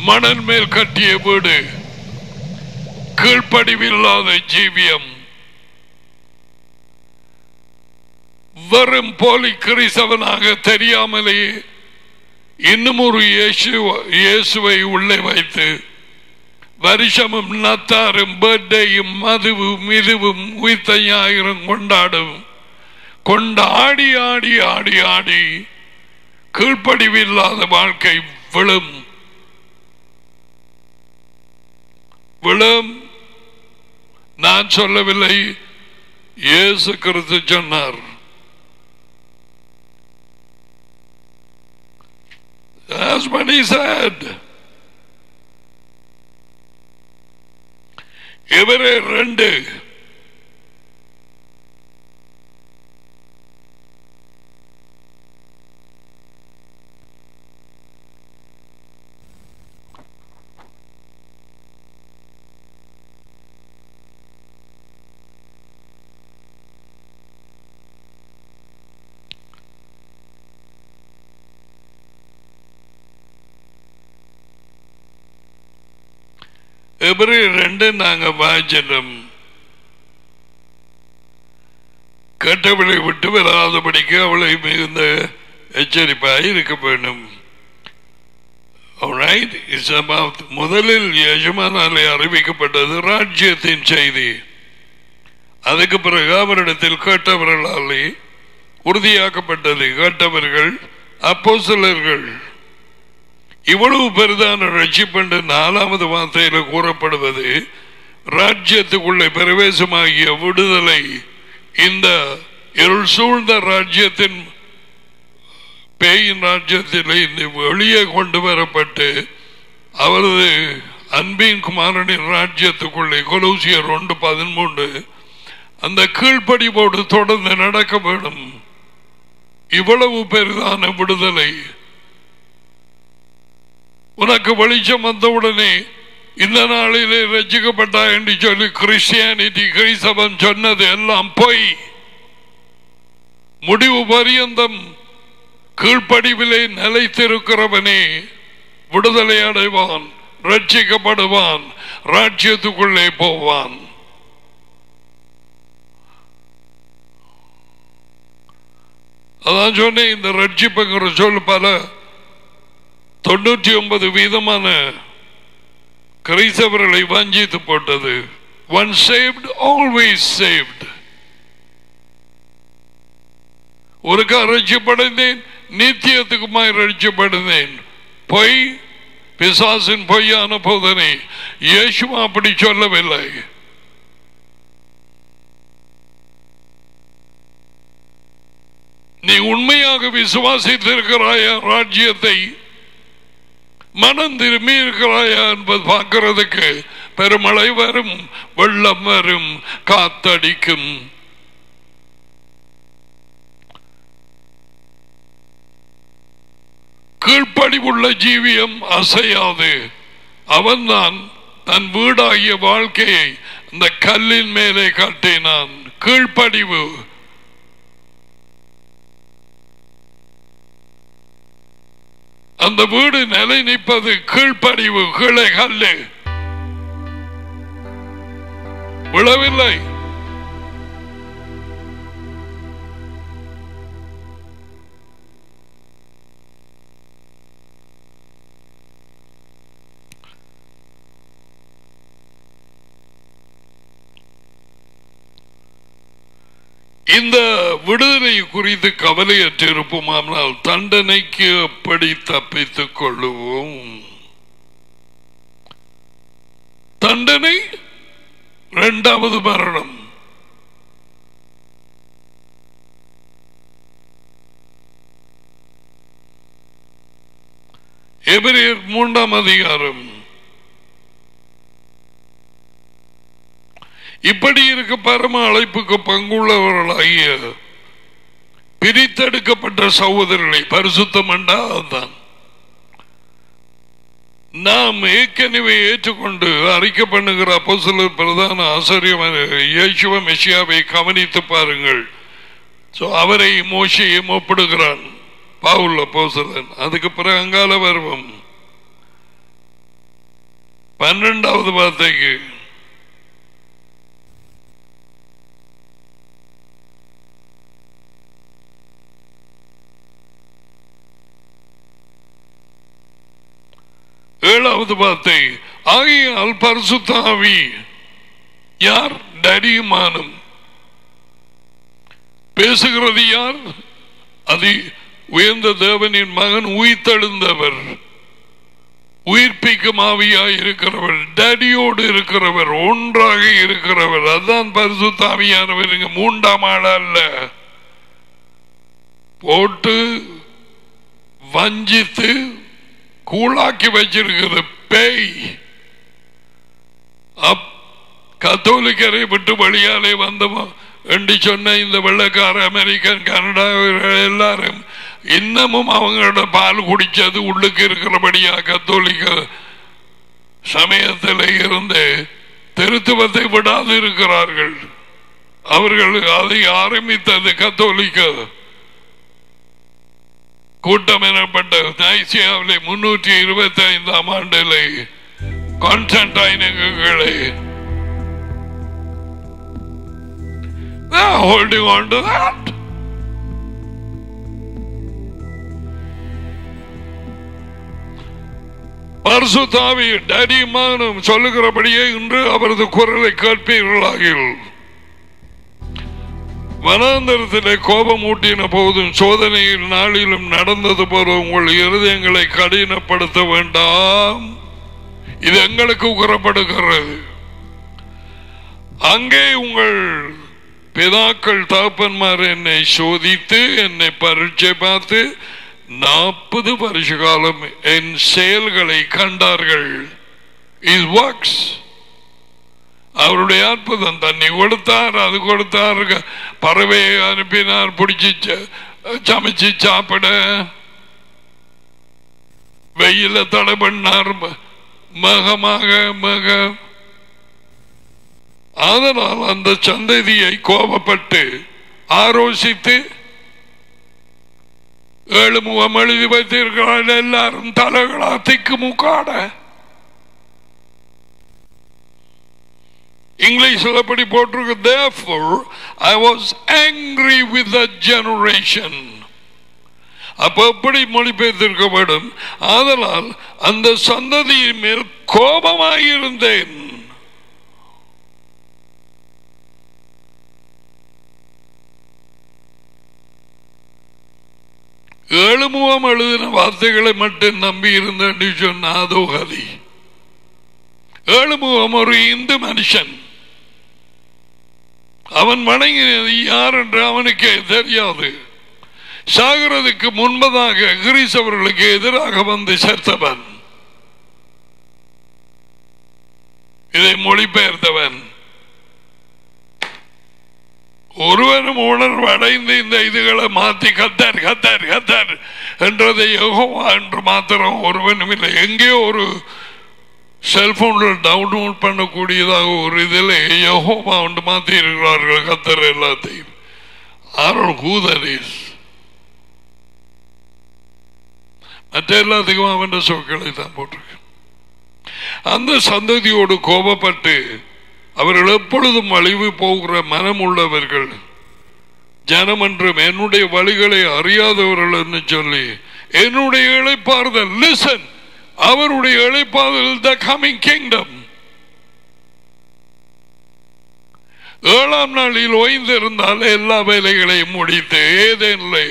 மணல் மேல் கட்டிய வீடு கீழ்ப்படிவில்லாத ஜீவியம். வெறும் போலி கிறிஸ்தவனாக தெரியாமலேயே இன்னும் ஒரு இயேசுவை உள்ளே வைத்து வருஷமும் நத்தாரும் பர்த்டேயும் மதுவும் இதுவும் உயிர்த்த ஞாயிறும் கொண்டாடும். கொண்டாடி ஆடி ஆடி ஆடி கீழ்ப்படிவில்லாத வாழ்க்கை விழும். விழும். நான் சொல்லவில்லை. இயேசு கருத்து சொன்னார். That's what he said. இவரே ரெண்டு. எபிரி ரெண்டு நாங்க வாய்ச்சிட்டோம் கெட்டவளை விட்டு வராதபடிக்கு அவளை மிகுந்த எச்சரிப்பாய் இருக்க வேண்டும். முதலில் யஜமானாலே அறிவிக்கப்பட்டது ராஜ்யத்தின் செய்தி. அதுக்கு பிறகு அவரிடத்தில் கேட்டவர்களாலே உறுதியாக்கப்பட்டது. கேட்டவர்கள் அப்போ இவ்வளவு பெரிதான ரட்சிப்பண்டு நாலாவது வார்த்தையில கூறப்படுவது ராஜ்யத்துக்குள்ளே பிரவேசமாகிய விடுதலை இந்த இருள் சூழ்ந்த ராஜ்யத்தின் பேயின் ராஜ்யத்தில் இந்த வெளியே கொண்டு வரப்பட்டு அவரது அன்பின் குமாரனின் ராஜ்யத்துக்குள்ளே கொலூசியர் ஒன்று பதிமூன்று அந்த கீழ்ப்படிவோடு தொடர்ந்து நடக்க வேண்டும். இவ்வளவு பெரிதான விடுதலை. உனக்கு வெளிச்சம் வந்தவுடனே இந்த நாளிலே ரசிக்கப்பட்டா என்று சொல்லி கிறிஸ்டியானிட்டி கிறிஸ்தவன் சொன்னது எல்லாம் போய் முடிவு பரியந்தம் கீழ்ப்படிவிலே நிலைத்திருக்கிறவனே விடுதலை அடைவான் ரட்சிக்கப்படுவான் ராஜ்யத்துக்குள்ளே போவான். அதான் சொன்னேன் இந்த ரட்சிப்புங்கிற சொல் பல தொண்ணூற்றி ஒன்பது வீதமான கிரைசவர்களை வஞ்சித்து போட்டது. ஒன் சேவ்ட் ஆல்வேஸ் சேவ்ட் ஒரு ரட்சிப்படைந்தேன் நித்தியத்துக்குமாய் ரட்சிப்படைந்தேன். பொய் பிசாசின் பொய்யான போதனை இயேசுமா அப்படி சொல்லவில்லை. நீ உண்மையாக விசுவாசித்திருக்கிறாய ராஜ்யத்தை? மனம் திரும்பி இருக்கிறாயா என்பது பார்க்கறதுக்கு பெருமழை வரும் வெள்ளம் வரும் காத்தடிக்கும். கீழ்ப்படிவுள்ள ஜீவியம் அசையாது. அவன்தான் தன் வீடாகிய வாழ்க்கையை இந்த கல்லின் மேலே காட்டினான். கீழ்ப்படிவு. அந்த வீடு நிலை நிற்பது கீழ்ப்படிவு கீழே கல்லு. விழவில்லை. இந்த விடுதலை குறித்து கவலையற்றிருப்போமானால் தண்டனைக்கு எப்படி தப்பித்துக் கொள்ளுவோம்? தண்டனை இரண்டாவது மரணம். எபிரேயர் மூன்றாம் அதிகாரம். இப்படி இருக்க பரம அழைப்புக்கு பங்குள்ளவர்களாகிய பிரித்தெடுக்கப்பட்ட சகோதரர்களை பரிசுத்தம் தான். நாம் ஏற்கனவே ஏற்றுக்கொண்டு அறிக்கை பண்ணுகிற அப்போ சில பிரதான ஆசிரியர் இயேசுவ மெஷியாவை கவனித்து பாருங்கள். ஸோ அவரை மோசையும் ஒப்பிடுகிறான் பாவுள்ள அப்போசலன் அதுக்கு பிறகு அங்கால வருவோம் பன்னெண்டாவது வார்த்தைக்கு. ஏழாவது வார்த்தை ஆகையால் பரிசுத்தாவி. யார்? டடியுமானும் பேசுகிறது யார்? அதி உயர்ந்த தேவனின் மகன் உயிர்த்தெழுந்தவர். உயிர்ப்பிக்கும் ஆவியாய் இருக்கிறவர் டடியோடு இருக்கிறவர் ஒன்றாக இருக்கிறவர். அதான் பரிசுத்தாவியானவர். இங்க மூன்றாம் ஆள் அல்ல. போட்டு வஞ்சித்து கூழாக்கி வச்சிருக்கிறது பேய். அப் கத்தோலிக்கரை விட்டு வழியாலே வந்தோம் என்று சொன்ன இந்த வெள்ளக்கார அமெரிக்கன் கனடா எல்லாரும் இன்னமும் அவங்களோட பால் குடிச்சது உள்ளுக்கு இருக்கிறபடியா கத்தோலிக்க சமயத்தில் இருந்து திருத்துவத்தை விடாது இருக்கிறார்கள் அவர்கள் அதை ஆரம்பித்தது கத்தோலிக்க கூட்டம் எனப்பட்ட ஐசியாவிலே முன்னூற்றி இருபத்தி ஐந்தாம் ஆண்டிலே கான்ஸ்டன்டைனுகளை holding on to that. பரிசுத்தாவி டடிமானும் சொல்லுகிறபடியே இன்று அவரது குரலை கேட்பீர்களாகில் வனாந்தரத்திலே கோபம் ஊட்டின போதும் சோதனையில் நாளிலும் நடந்தது போல உங்கள் இருதயங்களை கடினப்படுத்த வேண்டாம். இது எங்களுக்கு கூறப்படுகிறது அங்கே உங்கள் பிதாக்கள் தாப்பன்மார் என்னை சோதித்து என்னை பரீட்சை பார்த்து நாற்பது வருஷ காலம் என் செயல்களை கண்டார்கள். இஸ் ஒர்க்ஸ் அவருடைய அற்புதம் தண்ணி கொடுத்தார் அது கொடுத்தார். பறவையை அனுப்பினார் பிடிச்சி ச- சமைச்சு சாப்பிட. வெயில தடை பண்ணார். மேகமாக மகமாக அதனால் அந்த சந்ததியை கோபப்பட்டு ஆரோசித்து ஏழு முகம் எழுதி வைத்திருக்கிறார்கள் எல்லாரும் தலைகளா திக்கு முக்காட இங்கிலீஷில் எப்படி போட்டிருக்கு. I was was with with the generation. அப்ப எப்படி மொழிபெயர்த்திருக்கப்படும் ஆதலால் அந்த சந்ததியின் மேல் கோபமாயிருந்தேன். ஏழுமுகம் எழுதின வார்த்தைகளை மட்டும் நம்பி இருந்தேன் சொன்ன அதோ கதி ஒரு இந்து மனுஷன். அவன் வணங்கினது யார் என்று அவனுக்கே தெரியாது. சாகிறதுக்கு முன்பதாக கிரீஸ் அவர்களுக்கு எதிராக வந்து சேர்த்தவன். இதை மொழிபெயர்த்தவன். ஒருவரும் உணர்வு அடைந்து இந்த இதுகளை மாத்தி கத்தார் கத்தார் கத்தார் என்றதை யோகவா என்று மாத்திரம் ஒருவனும் இல்லை. எங்கேயோ ஒரு செல்போன்ல டவுன்லோட் பண்ணக்கூடியதாக ஒரு இதில் யெகோவா வந்து மாற்றி இருக்கிறார்கள் கத்தர் எல்லாத்தையும். ஆரோன் கூதரிஸ் மற்ற எல்லாத்துக்கும் அவன் சொற்களை தான் போட்டிருக்க அந்த சந்ததியோடு கோபப்பட்டு அவர்கள் எப்பொழுதும் அழிவு போகிற மனம் உள்ளவர்கள் ஜனம் என்றும் என்னுடைய வழிகளை அறியாதவர்கள் என்று சொல்லி என்னுடைய இழைப்பார்தல் லிசன் அவருடைய இழைப்பாதல் த கமிங் கிங்டம் ஏழாம் நாளில் ஓய்ந்திருந்தால் எல்லா வேலைகளையும் முடித்து ஏதேனில்லை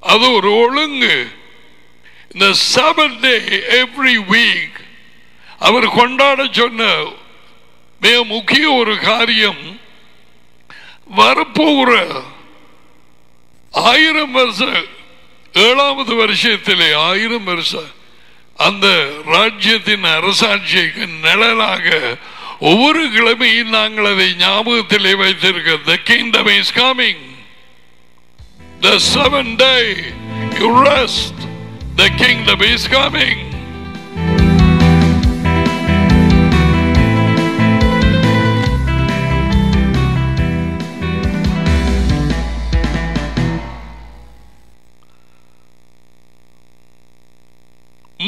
அது ஒரு ஒழுங்கு. இந்த சபர்டே டே எவ்ரி வீக் அவர் கொண்டாட சொன்ன மிக முக்கிய ஒரு காரியம் வரப்போகிற ஆயிரம் வருஷம் ஏழாவது வருஷத்திலே ஆயிரம் வருஷம் அந்த ராஜ்யத்தின் அரசாட்சிக்கு நிழலாக ஒவ்வொரு கிழமையும் நாங்கள் அதை ஞாபகத்திலே வைத்திருக்க the kingdom is coming. The seven day you rest. The kingdom is coming.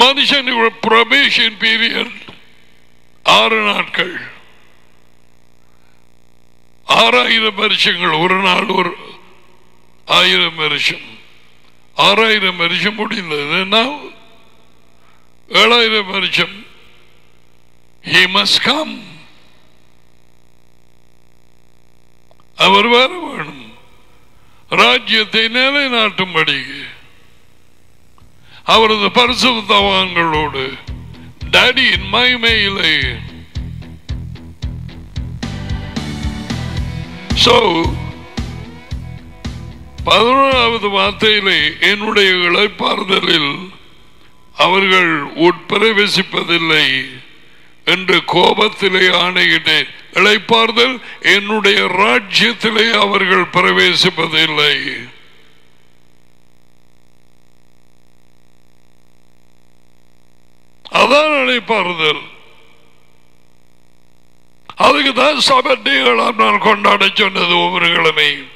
மனுஷனுக்கு ப்ரொபேஷன் பீரியட் ஆறு நாட்கள். ஆறாயிரம் வருஷங்கள் ஒரு நாள் ஒரு ஆயிரம் வருஷம். ஆறாயிரம் வருஷம் முடிந்தது. ஏழாயிரம் வருஷம். ஹி மஸ் கம் அவர் வர வேணும் ராஜ்யத்தை நிலைநாட்டும்படி அவரது பரிசுத்தவான்களோடு. டாடியின் மகிமையிலே சோ பதினோராவது வார்த்தையிலே என்னுடைய இழைப்பார்தலில் அவர்கள் உட்பிரவேசிப்பதில்லை என்று கோபத்திலே ஆணையிட்டேன். இழைப்பார்தல் என்னுடைய ராஜ்யத்திலே அவர்கள் பிரவேசிப்பதில்லை. அதான் இழைப்பாறுதல் அதுக்கு தான் சபட்டிகளாம் நான் கொண்டாட சொன்னது ஒவ்வொரு கிழமையும்.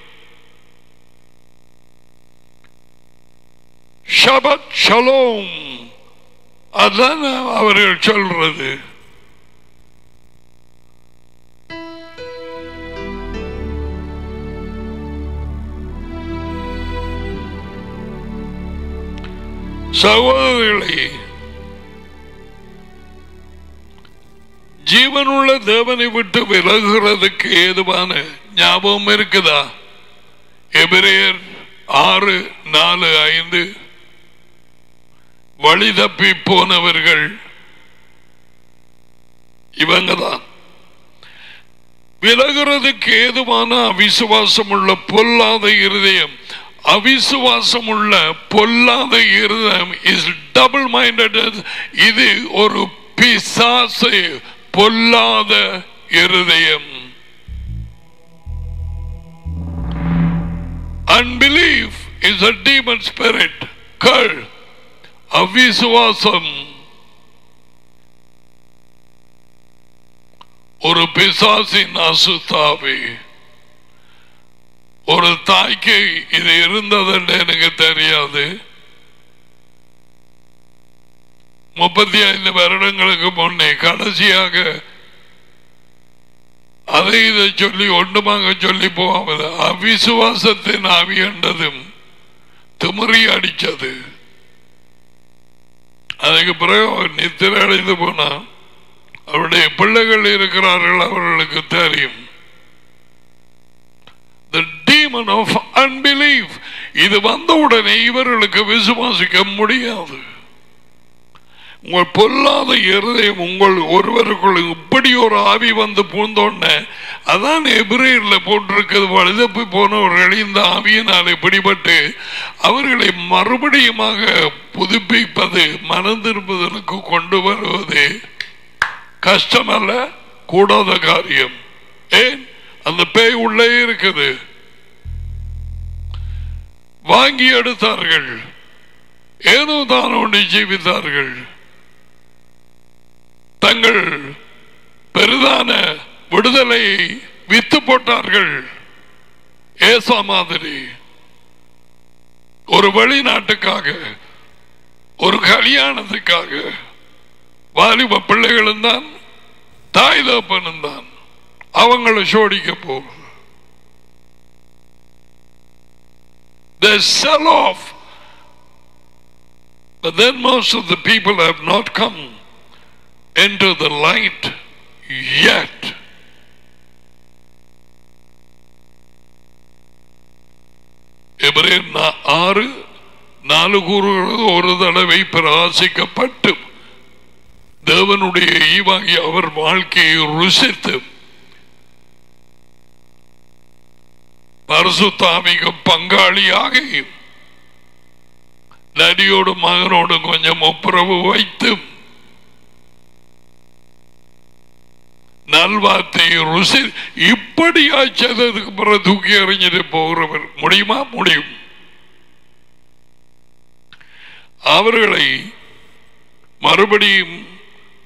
ஷபத் ஷலோம். அதான் அவர்கள் சொல்றது. சகோதரிகளே ஜீவனுள்ள தேவனை விட்டு விலகுறதுக்கு ஏதுவான ஞாபகம் இருக்குதா? எபிரேயர் ஆறு நாலு ஐந்து. வழி தப்பி போனவர்கள் இவங்க தான் விலகிறதுக்கு ஏதுவான அவிசுவாசம் உள்ள பொல்லாத இருதயம். அவிசுவாசம் உள்ள பொல்லாத இருதயம் இஸ் டபுள் மைண்டட் இது ஒரு பிசாசு. பொல்லாத இருதயம். Unbelief is a demon spirit கள் அவிசுவாசம். ஒரு பிசாசின் அசுத்தாவே ஒரு தாய்க்கு இது இருந்ததுன்னு எனக்கு தெரியாது. முப்பத்தி ஐந்து வருடங்களுக்கு முன்னே கடைசியாக அதை இதை சொல்லி ஒன்றுமாக சொல்லி போகாமல் அவிசுவாசத்தின் ஆவி என்றதும் திமிரி அடிச்சது அதுக்கு பிறகு அவர் நித்திரை அடைந்து போனா அவருடைய பிள்ளைகள் இருக்கிறார்கள் அவர்களுக்கு தெரியும். இது வந்தவுடனே இவர்களுக்கு விசுவாசிக்க முடியாது. உங்கள் பொல்லாத இருதயம் உங்கள் ஒருவருக்குள் இப்படி ஒரு ஆவி வந்து பூந்தோன்ன அதான் எபிரேயரில் போட்டிருக்கிறது வழுதப்பு போனவர்கள் இந்த ஆவியினால் பிடிபட்டு அவர்களை மறுபடியுமாக புதுப்பிப்பது மனம் கொண்டு வருவது கஷ்டமல்ல கூடாத காரியம். ஏன்? அந்த பேய் உள்ளே இருக்குது. வாங்கி எடுத்தார்கள். ஏதோ தான் ஒன்று ஜீவித்தார்கள். தங்கள் பெரிதான விடுதலை வித்து போட்டார்கள். ஏசா மாதிரி ஒரு வெளிநாட்டுக்காக ஒரு கல்யாணத்துக்காக வாலிப பிள்ளைகளும் தான் தாய் தப்பனும் தான் அவங்களை சோடிக்க போகும். They sell off. But then most of the people have not come. Into the light yet. எபிரேயர் ஆறு நாலு கூறுகிறது ஒரு தடவை பிரகாசிக்கப்பட்டு தேவனுடைய ஈவாகி அவர் வாழ்க்கையை ருசித்து பரிசுத்தாமிக பங்காளியாக நடியோடு மகனோடும் கொஞ்சம் ஒப்புரவு வைத்து நல்வார்த்தையை ருசி இப்படியா செய்ததுக்கு பிறகு தூக்கி எறிஞ்சிட்டு போகிறவர் முடியுமா? முடியும். அவர்களை மறுபடியும்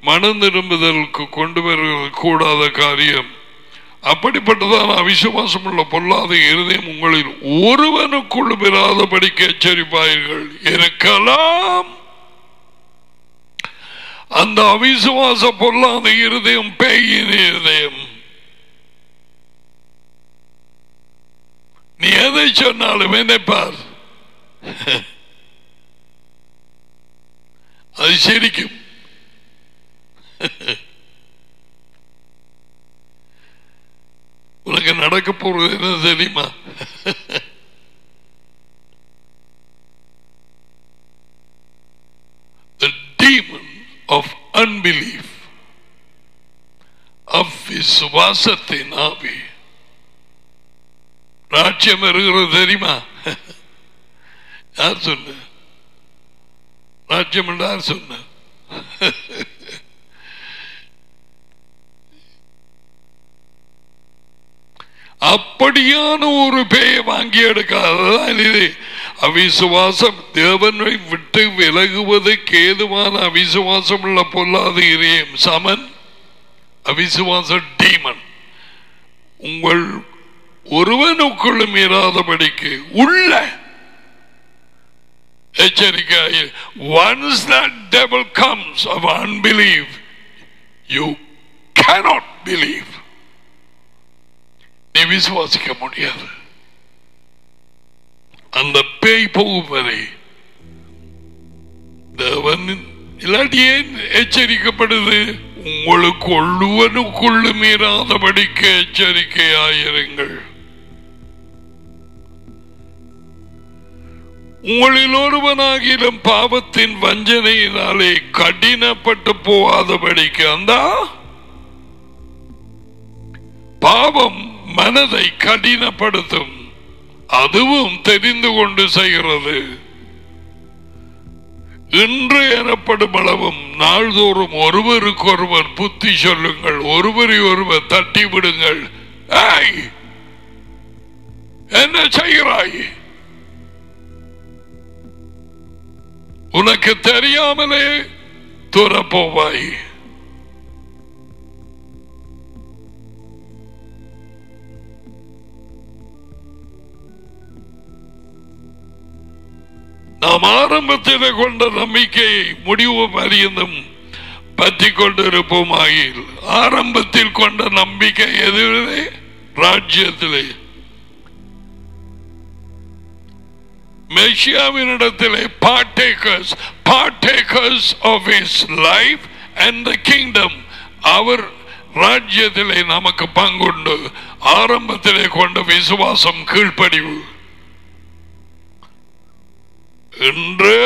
மனம் திரும்புதலுக்கு கொண்டு வருவது கூடாத காரியம். அப்படிப்பட்டதான அவிசுவாசம் உள்ள பொல்லாத இருதயம் உங்களில் ஒருவனுக்குள் பெறாதபடிக்கு எச்சரிப்பார்கள். இருக்கலாம் அந்த அவிசுவாச பொல்லாத இருதயம் பேயின் இருதயம். நீ எதை சொன்னாலும் நினைப்பார் அது சிரிக்கும். உனக்கு நடக்க போறது என்ன தெரியுமா the demon of unbelief அவ்விசுவாசத்தை நாவி ராஜ்யம் இருக்கிறது தெரியுமா? யார் சொன்ன? ராஜ்யம் என்று யார் சொன்ன? அப்படியான ஒரு பேய வாங்கி எடுக்காததான் இது. அவிசுவாசம் தேவனை விட்டு விலகுவதற்கு ஏதுவான அவிசுவாசம் உள்ள பொல்லாத இறையம் சமன் அவிசுவாச டீமன். உங்கள் ஒருவனுக்குள்ளும் இராதபடிக்கு உள்ள எச்சரிக்கை once that devil comes of unbelief you cannot believe. நீ விசுவாசிக்க முடியாது. அந்த பேய் போகும் வரை அவன் இல்லாட்டி ஏன் எச்சரிக்கப்படுது. உங்களுக்கு ஒழுவனுக்குள்ளு மீறாதபடிக்கு எச்சரிக்கையாயிருங்கள். உங்களில் ஒருவனாகிலும் பாவத்தின் வஞ்சனையினாலே கடினப்பட்டு போகாதபடிக்கு அந்த. பாவம் மனதை கடினப்படுத்தும். அதுவும் தெரிந்து கொண்டு செய்கிறது. இன்று எனப்படும் அளவும் நாள்தோறும் ஒருவருக்கு ஒருவர் புத்தி சொல்லுங்கள் ஒருவரை ஒருவர் தட்டி விடுங்கள். என்ன செய்கிறாய்? உனக்கு தெரியாமலே துறப்போவாய் நாம் ஆரம்பத்தில் கொண்ட நம்பிக்கையை முடிவு பரியந்தம் பற்றி கொண்டிருப்போமாயில் ஆரம்பத்தில் கொண்ட நம்பிக்கை எதுவிலே ராஜ்யத்திலே. மெஷியாவினிடத்திலே partakers partakers of is life and the kingdom அவர் ராஜ்யத்திலே நமக்கு பங்குண்டு ஆரம்பத்திலே கொண்ட விசுவாசம் கீழ்ப்படிவு. என்று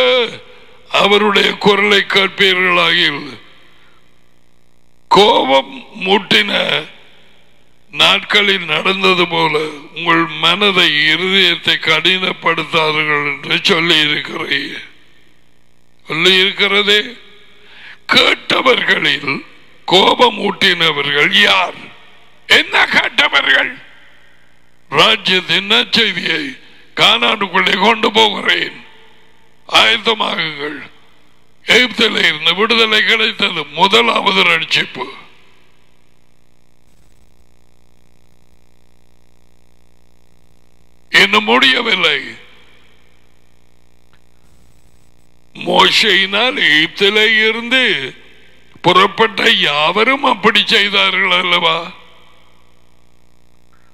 அவருடைய குரலை கேட்பீர்களாகில் கோபம் மூட்டின நாட்களில் நடந்தது போல உங்கள் மனதை இருதயத்தை கடினப்படுத்தார்கள் என்று சொல்லி இருக்கிறேன் சொல்லி இருக்கிறதே கேட்டவர்களில் கோபம் ஊட்டினவர்கள் யார்? என்ன கேட்டவர்கள்? ராஜ்யத்தின் நற்செய்தியை காணாடுக்குள்ளே கொண்டு போகிறேன். ஆயத்தமாகுங்கள் எகிப்தில் இருந்து விடுதலை கிடைத்தது முதலாவது ரட்சிப்பு. இன்னும் முடியவில்லை. மோசையினால் எகிப்திலே இருந்து புறப்பட்ட யாவரும் அப்படி செய்தார்கள் அல்லவா?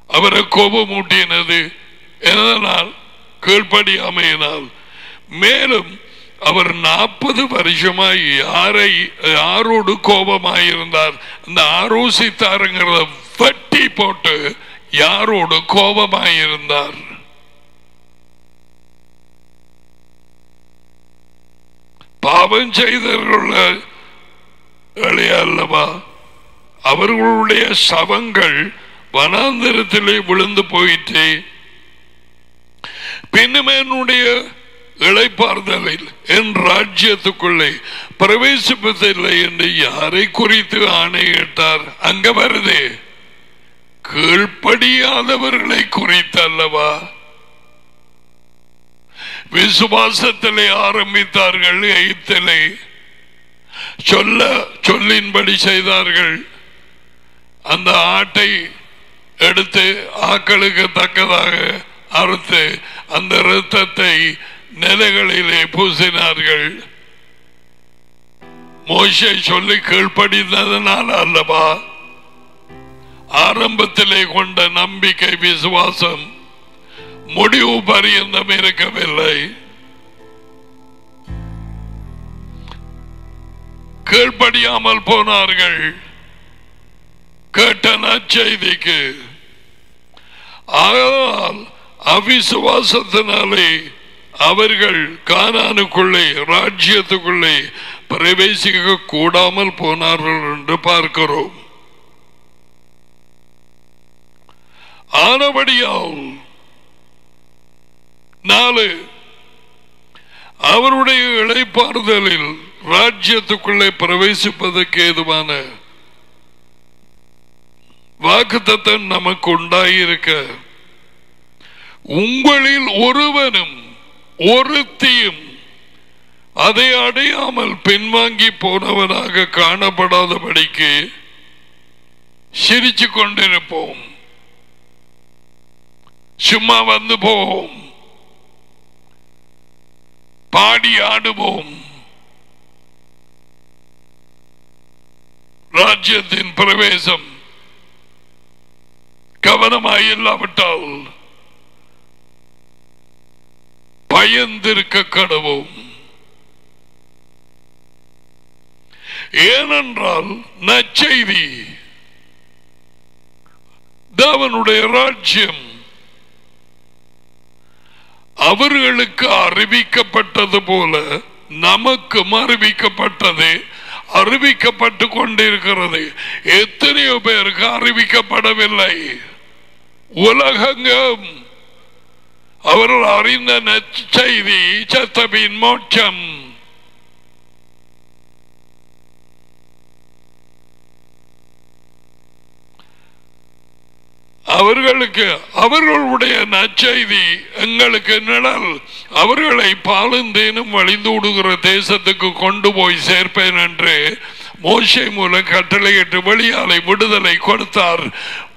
அவரை கோபமூட்டினது. எதனால் கீழ்படியாமையினால் மேலும் அவர் நாற்பது வருஷமாய் யாரை யாரோடு கோபமாயிருந்தார்? அந்த ஆரோசித்தாருங்கிறத வட்டி போட்டு யாரோடு கோபமாயிருந்தார்? பாவம் செய்தவர்கள் அல்லவா? அவர்களுடைய சவங்கள் வனாந்திரத்திலே விழுந்து போயிற்று. பின்னும் என்னுடைய இழைப்பார்தலில் என் ராஜ்யத்துக்குள்ளே பிரவேசிப்பதில்லை என்று யாரை குறித்து ஆணையிட்டார் அங்க வருதே. கீழ்ப்படியாதவர்களை குறித்து அல்லவா விசுவாசத்திலே ஆரம்பித்தார்கள் எய்த்திலே சொல்ல சொல்லின்படி செய்தார்கள். அந்த ஆட்டை எடுத்து ஆக்களுக்கு தக்கதாக அறுத்து அந்த இரத்தத்தை நிலைகளிலே பூசினார்கள். மோசை சொல்லி கீழ்ப்படிந்ததனால் அல்லவா? ஆரம்பத்திலே கொண்ட நம்பிக்கை விசுவாசம் முடிவு பரியந்தம் இருக்கவில்லை. கீழ்ப்படியாமல் போனார்கள். கேட்ட நற்செய்திக்கு. ஆனால் அவிசுவாசத்தினாலே அவர்கள் கானானுக்குள்ளே ராஜ்யத்துக்குள்ளே பிரவேசிக்க கூடாமல் போனார்கள் என்று பார்க்கிறோம். ஆனபடியால் நாலு அவருடைய இழைப்பாறுதலில் ராஜ்யத்துக்குள்ளே பிரவேசிப்பதற்கு ஏதுவான வாக்குத்தத்தம் நமக்கு உண்டாயிருக்க உங்களில் ஒருவனும் ஒருத்தியும் அதை அடையாமல் பின்வாங்கி போனவனாக காணப்படாதபடிக்கு சிரிச்சு கொண்டிருப்போம். சும்மா வந்து போவோம். பாடி ஆடுவோம். ராஜ்யத்தின் பிரவேசம் கவனமாயில்லாவிட்டால் பயந்திருக்க கடவும் ஏனென்றால் நச்செய்தி தேவனுடைய ராஜ்யம். அவர்களுக்கு அறிவிக்கப்பட்டது போல நமக்கும் அறிவிக்கப்பட்டது அறிவிக்கப்பட்டு கொண்டிருக்கிறது. எத்தனையோ பேருக்கு அறிவிக்கப்படவில்லை. உலகங்கம் அவர்கள் அறிந்த நற்செய்தி சத்தபின் மோட்சம். அவர்களுக்கு அவர்களுடைய நற்செய்தி எங்களுக்கு நிழல். அவர்களை பாலுந்தேனும் வழிந்து விடுகிற தேசத்துக்கு கொண்டு போய் சேர்ப்பேன் என்று மோசை மூலம் கட்டளையிட்டு வெளியாலை விடுதலை கொடுத்தார்.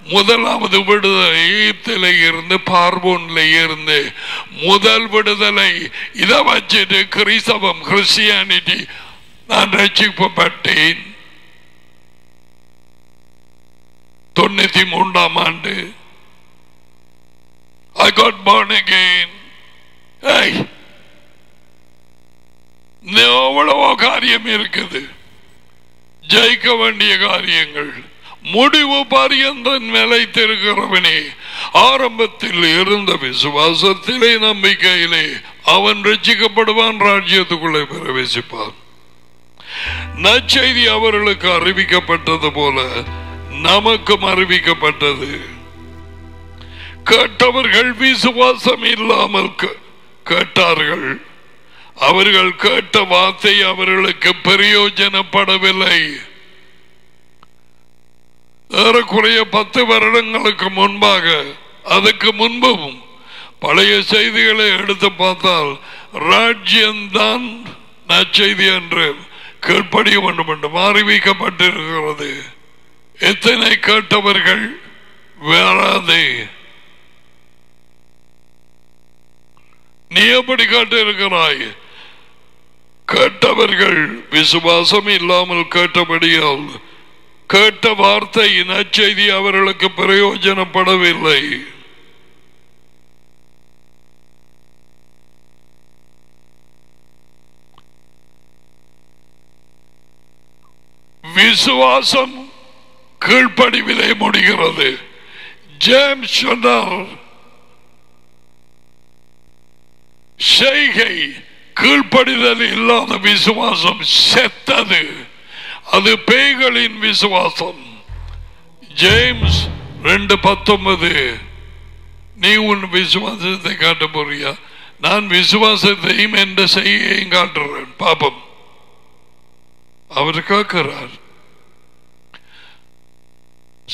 முதலாவது விடுதலை ஈப்தில இருந்து பார்வோன்ல இருந்து முதல் விடுதலை இதை வச்சுட்டு கிறிஸ்தவம் கிறிஸ்டியானிட்டி. நான் ரட்சிக்கப்பட்டேன். தொண்ணூத்தி மூன்றாம் ஆண்டு. ஐ காட் born அகெயின் எவ்வளவோ காரியம் இருக்குது. ஜெயிக்க வேண்டிய காரியங்கள். முடிவு பரியந்தன் நிலைத்திருக்கிறவனே. ஆரம்பத்தில் இருந்த விசுவாசத்திலே நம்பிக்கையிலே அவன் ரட்சிக்கப்படுவான் ராஜ்யத்துக்குள்ளே பிரவேசிப்பான். நற்செய்தி அவர்களுக்கு அறிவிக்கப்பட்டது போல நமக்கும் அறிவிக்கப்பட்டது. கேட்டவர்கள் விசுவாசம் இல்லாமல் கேட்டார்கள். அவர்கள் கேட்ட வார்த்தை அவர்களுக்கு பிரயோஜனப்படவில்லை. ஏறக்குறைய பத்து வருடங்களுக்கு முன்பாக அதுக்கு முன்பும் பழைய செய்திகளை எடுத்து பார்த்தால் ராஜ்யம்தான் நற்செய்தி என்று கீழ்ப்படிய வேண்டும் என்று அறிவிக்கப்பட்டிருக்கிறது எத்தனை கேட்டவர்கள் வேறாதே. நீ எப்படி கேட்டிருக்கிறாய்? கேட்டவர்கள் விசுவாசம் இல்லாமல் கேட்டபடியால் கேட்ட வார்த்தை நற்செய்தி அவர்களுக்கு பிரயோஜனப்படவில்லை. விசுவாசம் கீழ்ப்படிவிலே முடிகிறது. ஜேம்ஸ் சொன்னார் செய்கை கீழ்ப்படிதல் இல்லாத விசுவாசம் செத்தது. அது பேய்களின் விசுவாசம். ஜேம்ஸ் ரெண்டு பத்தொன்பது. நீ உன் விசுவாசத்தை காட்ட போறியா நான் விசுவாசத்தையும் என்ற செய்யையும் காட்டுறேன் பாப்பம் அவர் கேட்கிறார்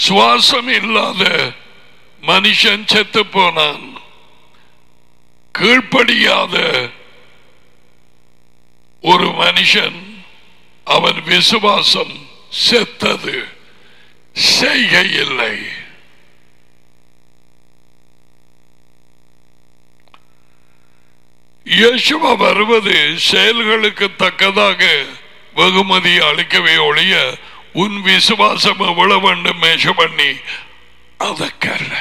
சுவாசம் இல்லாத மனுஷன் செத்து போனான். கீழ்ப்படியாத ஒரு மனுஷன் அவன் விசுவாசம் செத்தது. செய்கை இல்லை இயேசுவா வருவது செயல்களுக்கு தக்கதாக வெகுமதி அளிக்கவே ஒழிய உன் விசுவாசம் எவ்வளவு வேண்டும் மேஷ பண்ணி அதற்கல்ல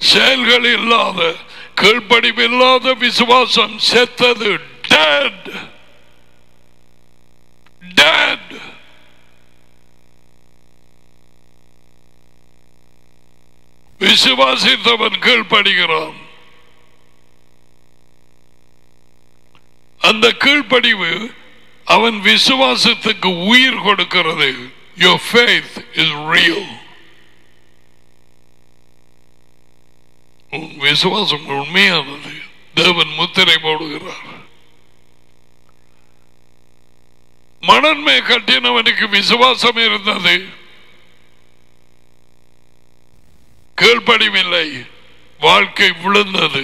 செயல்கள் இல்லாத கீழ்ப்படிவில்லாத விசுவாசம் செத்தது. Dead. Dead. விசுவாசித்தவன் கீழ்ப்படுகிறான். அந்த கீழ்ப்படிவு அவன் விசுவாசத்துக்கு உயிர் கொடுக்கிறது. Your faith is real உன் விசுவாசம் உண்மையானது. தேவன் முத்திரை போடுகிறார். மணன்மை கட்டினவனுக்கு விசுவாசம் இருந்தது. கீழ்ப்படிவில்லை வாழ்க்கை விழுந்தது.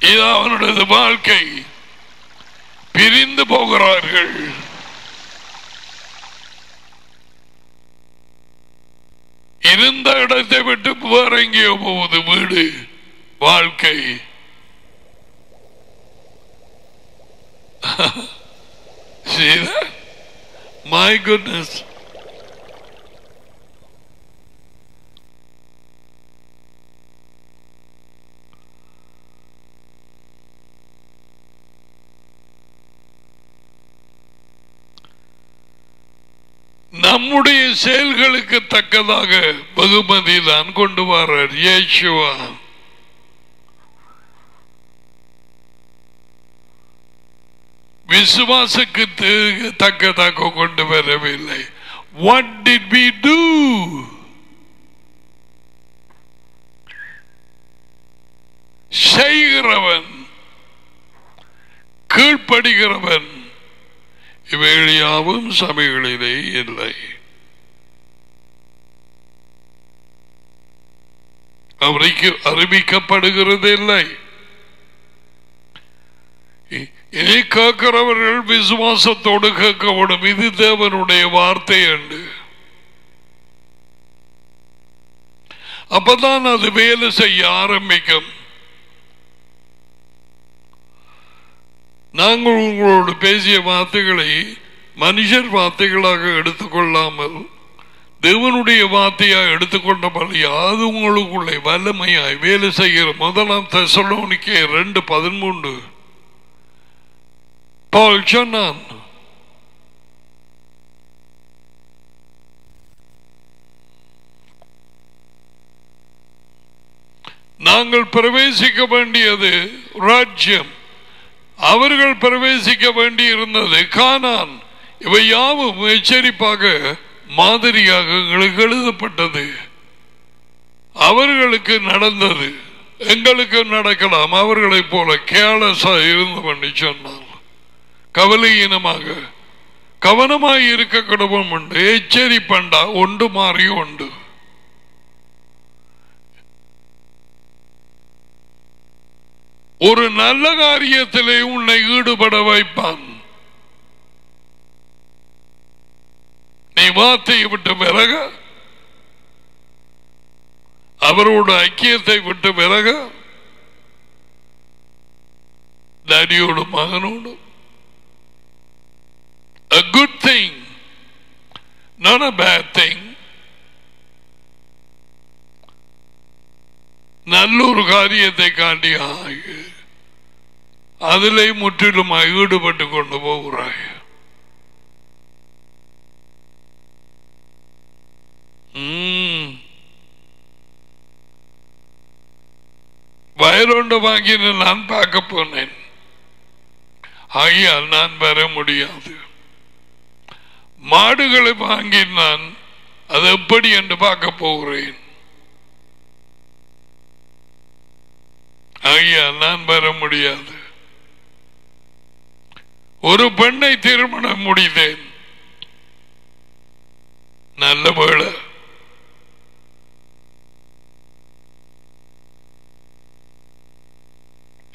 இது அவனுடைய வாழ்க்கை. பிரிந்து போகிறார்கள் இருந்த இடத்தை விட்டு வேற எங்கேயோ வீடு வாழ்க்கை <laughs> See that? My goodness. நம்முடைய செயல்களுக்கு தக்கதாக பகுமதி தான் கொண்டு வர்றார் ஏசுவா விசுவாசுக்கு தக்கதாக கொண்டு வரவில்லை. வாட் டிட் we டூ செய்கிறவன் கீழ்ப்படுகிறவன் இவைகள் யாவும் சபைகளிலே இல்லை. அவரைக்கு அறிவிக்கப்படுகிறது இல்லை இ- இதை கேட்கிறவர்கள் விசுவாசத்தோடு கேட்கப்படும். இது தேவனுடைய வார்த்தை என்று. அப்பதான் அது வேலை செய்ய ஆரம்பிக்கும். நாங்கள் உங்களோடு பேசிய வார்த்தைகளை மனுஷர் வார்த்தைகளாக எடுத்துக்கொள்ளாமல் தேவனுடைய வார்த்தையாக எடுத்துக்கொண்டபடி அது உங்களுக்குள்ளே வல்லமையாய் வேலை செய்கிற முதலாம் தெசலோனிக்கே ரெண்டு பதிமூன்று. பால் சொன்னான் நாங்கள் பிரவேசிக்க வேண்டியது ராஜ்யம். அவர்கள் பிரவேசிக்க வேண்டி இருந்தது கானான். இவை யாவும் எச்சரிப்பாக மாதிரியாக எங்களுக்கு எழுதப்பட்டது. அவர்களுக்கு நடந்தது. எங்களுக்கு நடக்கலாம். அவர்களை போல கேலஸா இருந்து பண்ணி சொன்னால் கவலையீனமாக. கவனமாய் இருக்க கடவும் உண்டு எச்சரிப்பண்டா? ஒன்று மாறி உண்டு ஒரு நல்ல காரியத்திலே உன்னை ஈடுபட வைப்பான். நீ வார்த்தையை விட்டு விலக. அவரோட ஐக்கியத்தை விட்டு விலக. டாடியோட மகனோடு a good thing not a bad thing. நல்லொரு காரியத்தை காண்டி ஆகு. அதிலே முற்றிலும் ஈடுபட்டு கொண்டு போகிறாய் ம். வாங்கின நான் பார்க்க போனேன் ஆகியால் நான் வர முடியாது மாடுகளை வாங்கி நான் அது எப்படி என்று பார்க்க போகிறேன் ஆகியால் நான் வர முடியாது ஒரு பெண்ணை திருமணம் முடிந்தேன் நல்ல வேளை.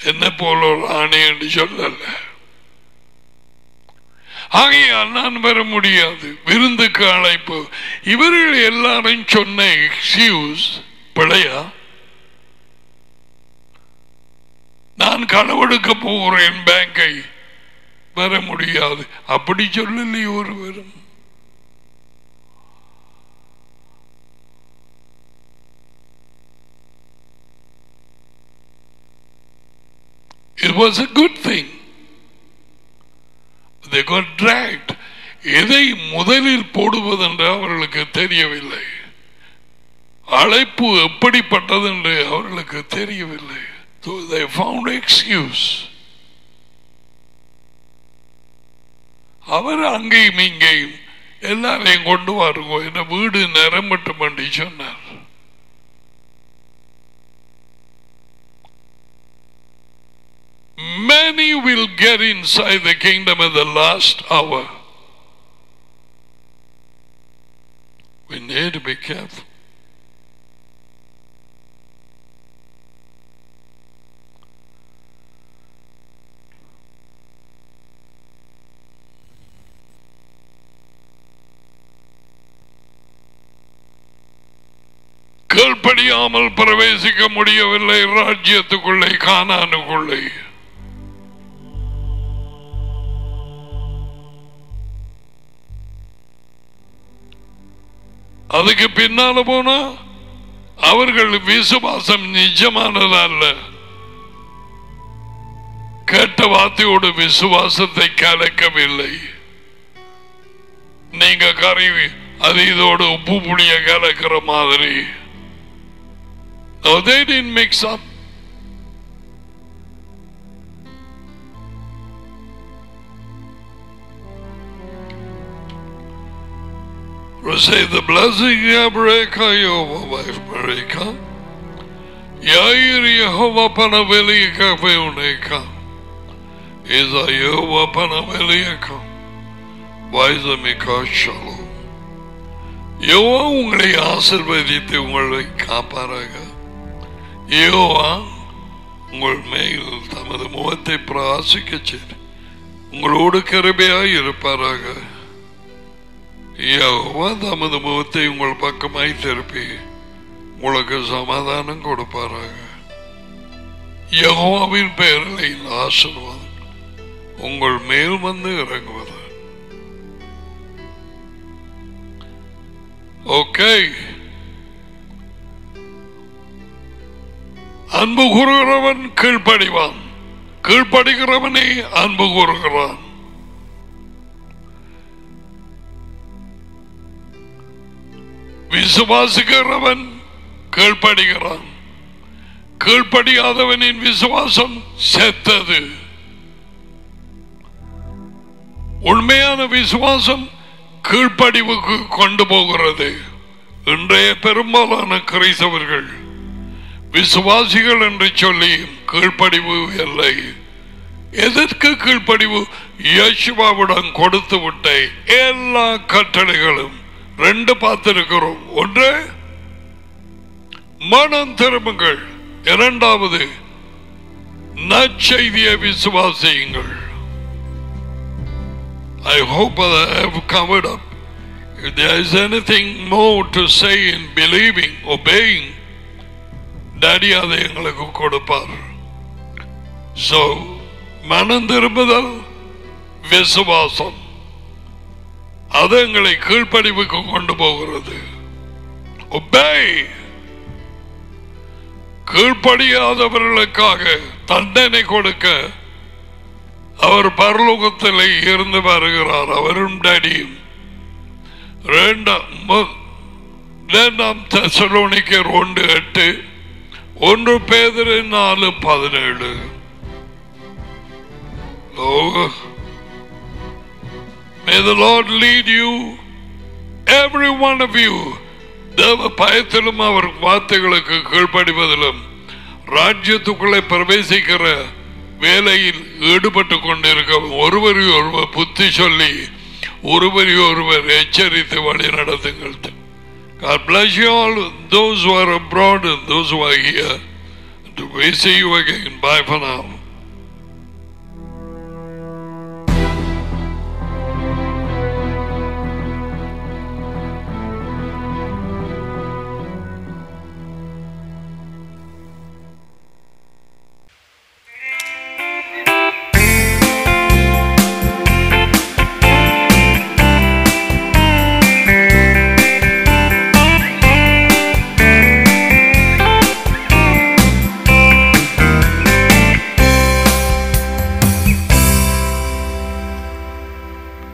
என்ன போல ஒரு ஆணை என்று சொல்லல. ஆகையால் நான் வர முடியாது. விருந்துக்கு அழைப்பு. இவர்கள் எல்லாரும் சொன்ன எக்ஸ்கியூஸ் பிழையா? நான் களவெடுக்க போகிறேன் பேங்கை வர முடியாது அப்படி சொல்லலை ஒருவரும் It was a good thing. They got dragged. எதை முதலில் போடுவதென்று அவர்களுக்கு தெரியவில்லை அழைப்பு எப்படிப்பட்டது என்று அவர்களுக்கு தெரியவில்லை So they found excuse. அவர் அங்கேயும் இங்கேயும் எல்லாரையும் கொண்டு வாருங்க இந்த வீடு நிரம்பட்டும் பண்ணி சொன்னார் Many will get inside the kingdom at the last hour. We need to be careful. கீழ்ப்படியாமல் பிரவேசிக்க முடியவில்லை ராஜ்யத்துக்குள்ளே கானானுக்குள்ளே. அதுக்கு பின்னால போனா அவர்கள் விசுவாசம் நிஜமானதல்ல. கேட்ட வார்த்தையோடு விசுவாசத்தை கலக்கவில்லை. நீங்க கறி அது இதோடு உப்பு புளிய கலக்கிற மாதிரி. No, they didn't mix up. Receive the blessing, Yabreka, Yehova, wife Marika. Yair Yehova Panavelika Veuneka. Iza Yehova Panavelika. Vaizamika Shalom. யோவா உங்களை ஆசிர்வதித்து உங்களை காப்பாராக யோவா உங்கள் மேல் தமது முகத்தை பிராசிக்க செய்து உங்களோடு கருமையாய் இருப்பாராக. யோவா தமது முகத்தை உங்கள் பக்கமாய் திருப்பி உங்களுக்கு சமாதானம் கொடுப்பாராக. யகோவாவின் பெயரில் ஆசிர்வாதம் உங்கள் மேல் வந்து இறங்குவது ஓகே அன்பு கூறுகிறவன் கீழ்ப்படிவான். கீழ்ப்படுகிறவனே அன்பு கூறுகிறான். விசுவாசிக்கிறவன் கீழ்ப்படுகிறான். கீழ்ப்படியாதவனின் விசுவாசம் செத்தது. உண்மையான விசுவாசம் கீழ்ப்படிவுக்கு கொண்டு போகிறது. இன்றைய பெரும்பாலான கிரைசவர்கள் விசுவாசிகள் என்று சொல்லி கீழ்ப்படிவு இல்லை. எதற்கு கீழ்ப்படிவு? யேசுவாவிடம் கொடுத்து விட்ட எல்லா கட்டளைகளும் ரெண்டு பார்த்திருக்கிறோம். ஒன்று மனம் திரும்புங்கள். இரண்டாவது நற்செய்தியை விசுவாசியுங்கள். I hope that I have covered up. If there is anything more to say in believing, obeying, daddy அதை எங்களுக்கு கொடுப்பார். ஸோ மனம் திரும்புதல் விசுவாசம். அது எங்களை கீழ்ப்படிவுக்கு கொண்டு போகிறது. Obey. கீழ்ப்படியாதவர்களுக்காக தண்டனை கொடுக்க அவர் பரலோகத்தில் இருந்து வருகிறார். அவரும் டடியும் ரெண்டாம் ரெண்டாம் இரண்டாம் ஒன்று எட்டு. ஒன்று பேதரை நாலு பதினேழு. May the Lord lead you, every one of you, தேவ பயத்திலும் அவர் வார்த்தைகளுக்கு கீழ்ப்படிவதிலும் ராஜ்யத்துக்குள்ளே பிரவேசிக்கிற வேலையில் ஈடுபட்டு கொண்டிருக்க ஒருவரையொருவர் புத்தி சொல்லி ஒருவரையொருவர் எச்சரித்து வழி நடத்துங்கள். God bless you all, those who are abroad and those who are here. We see you again. Bye for now.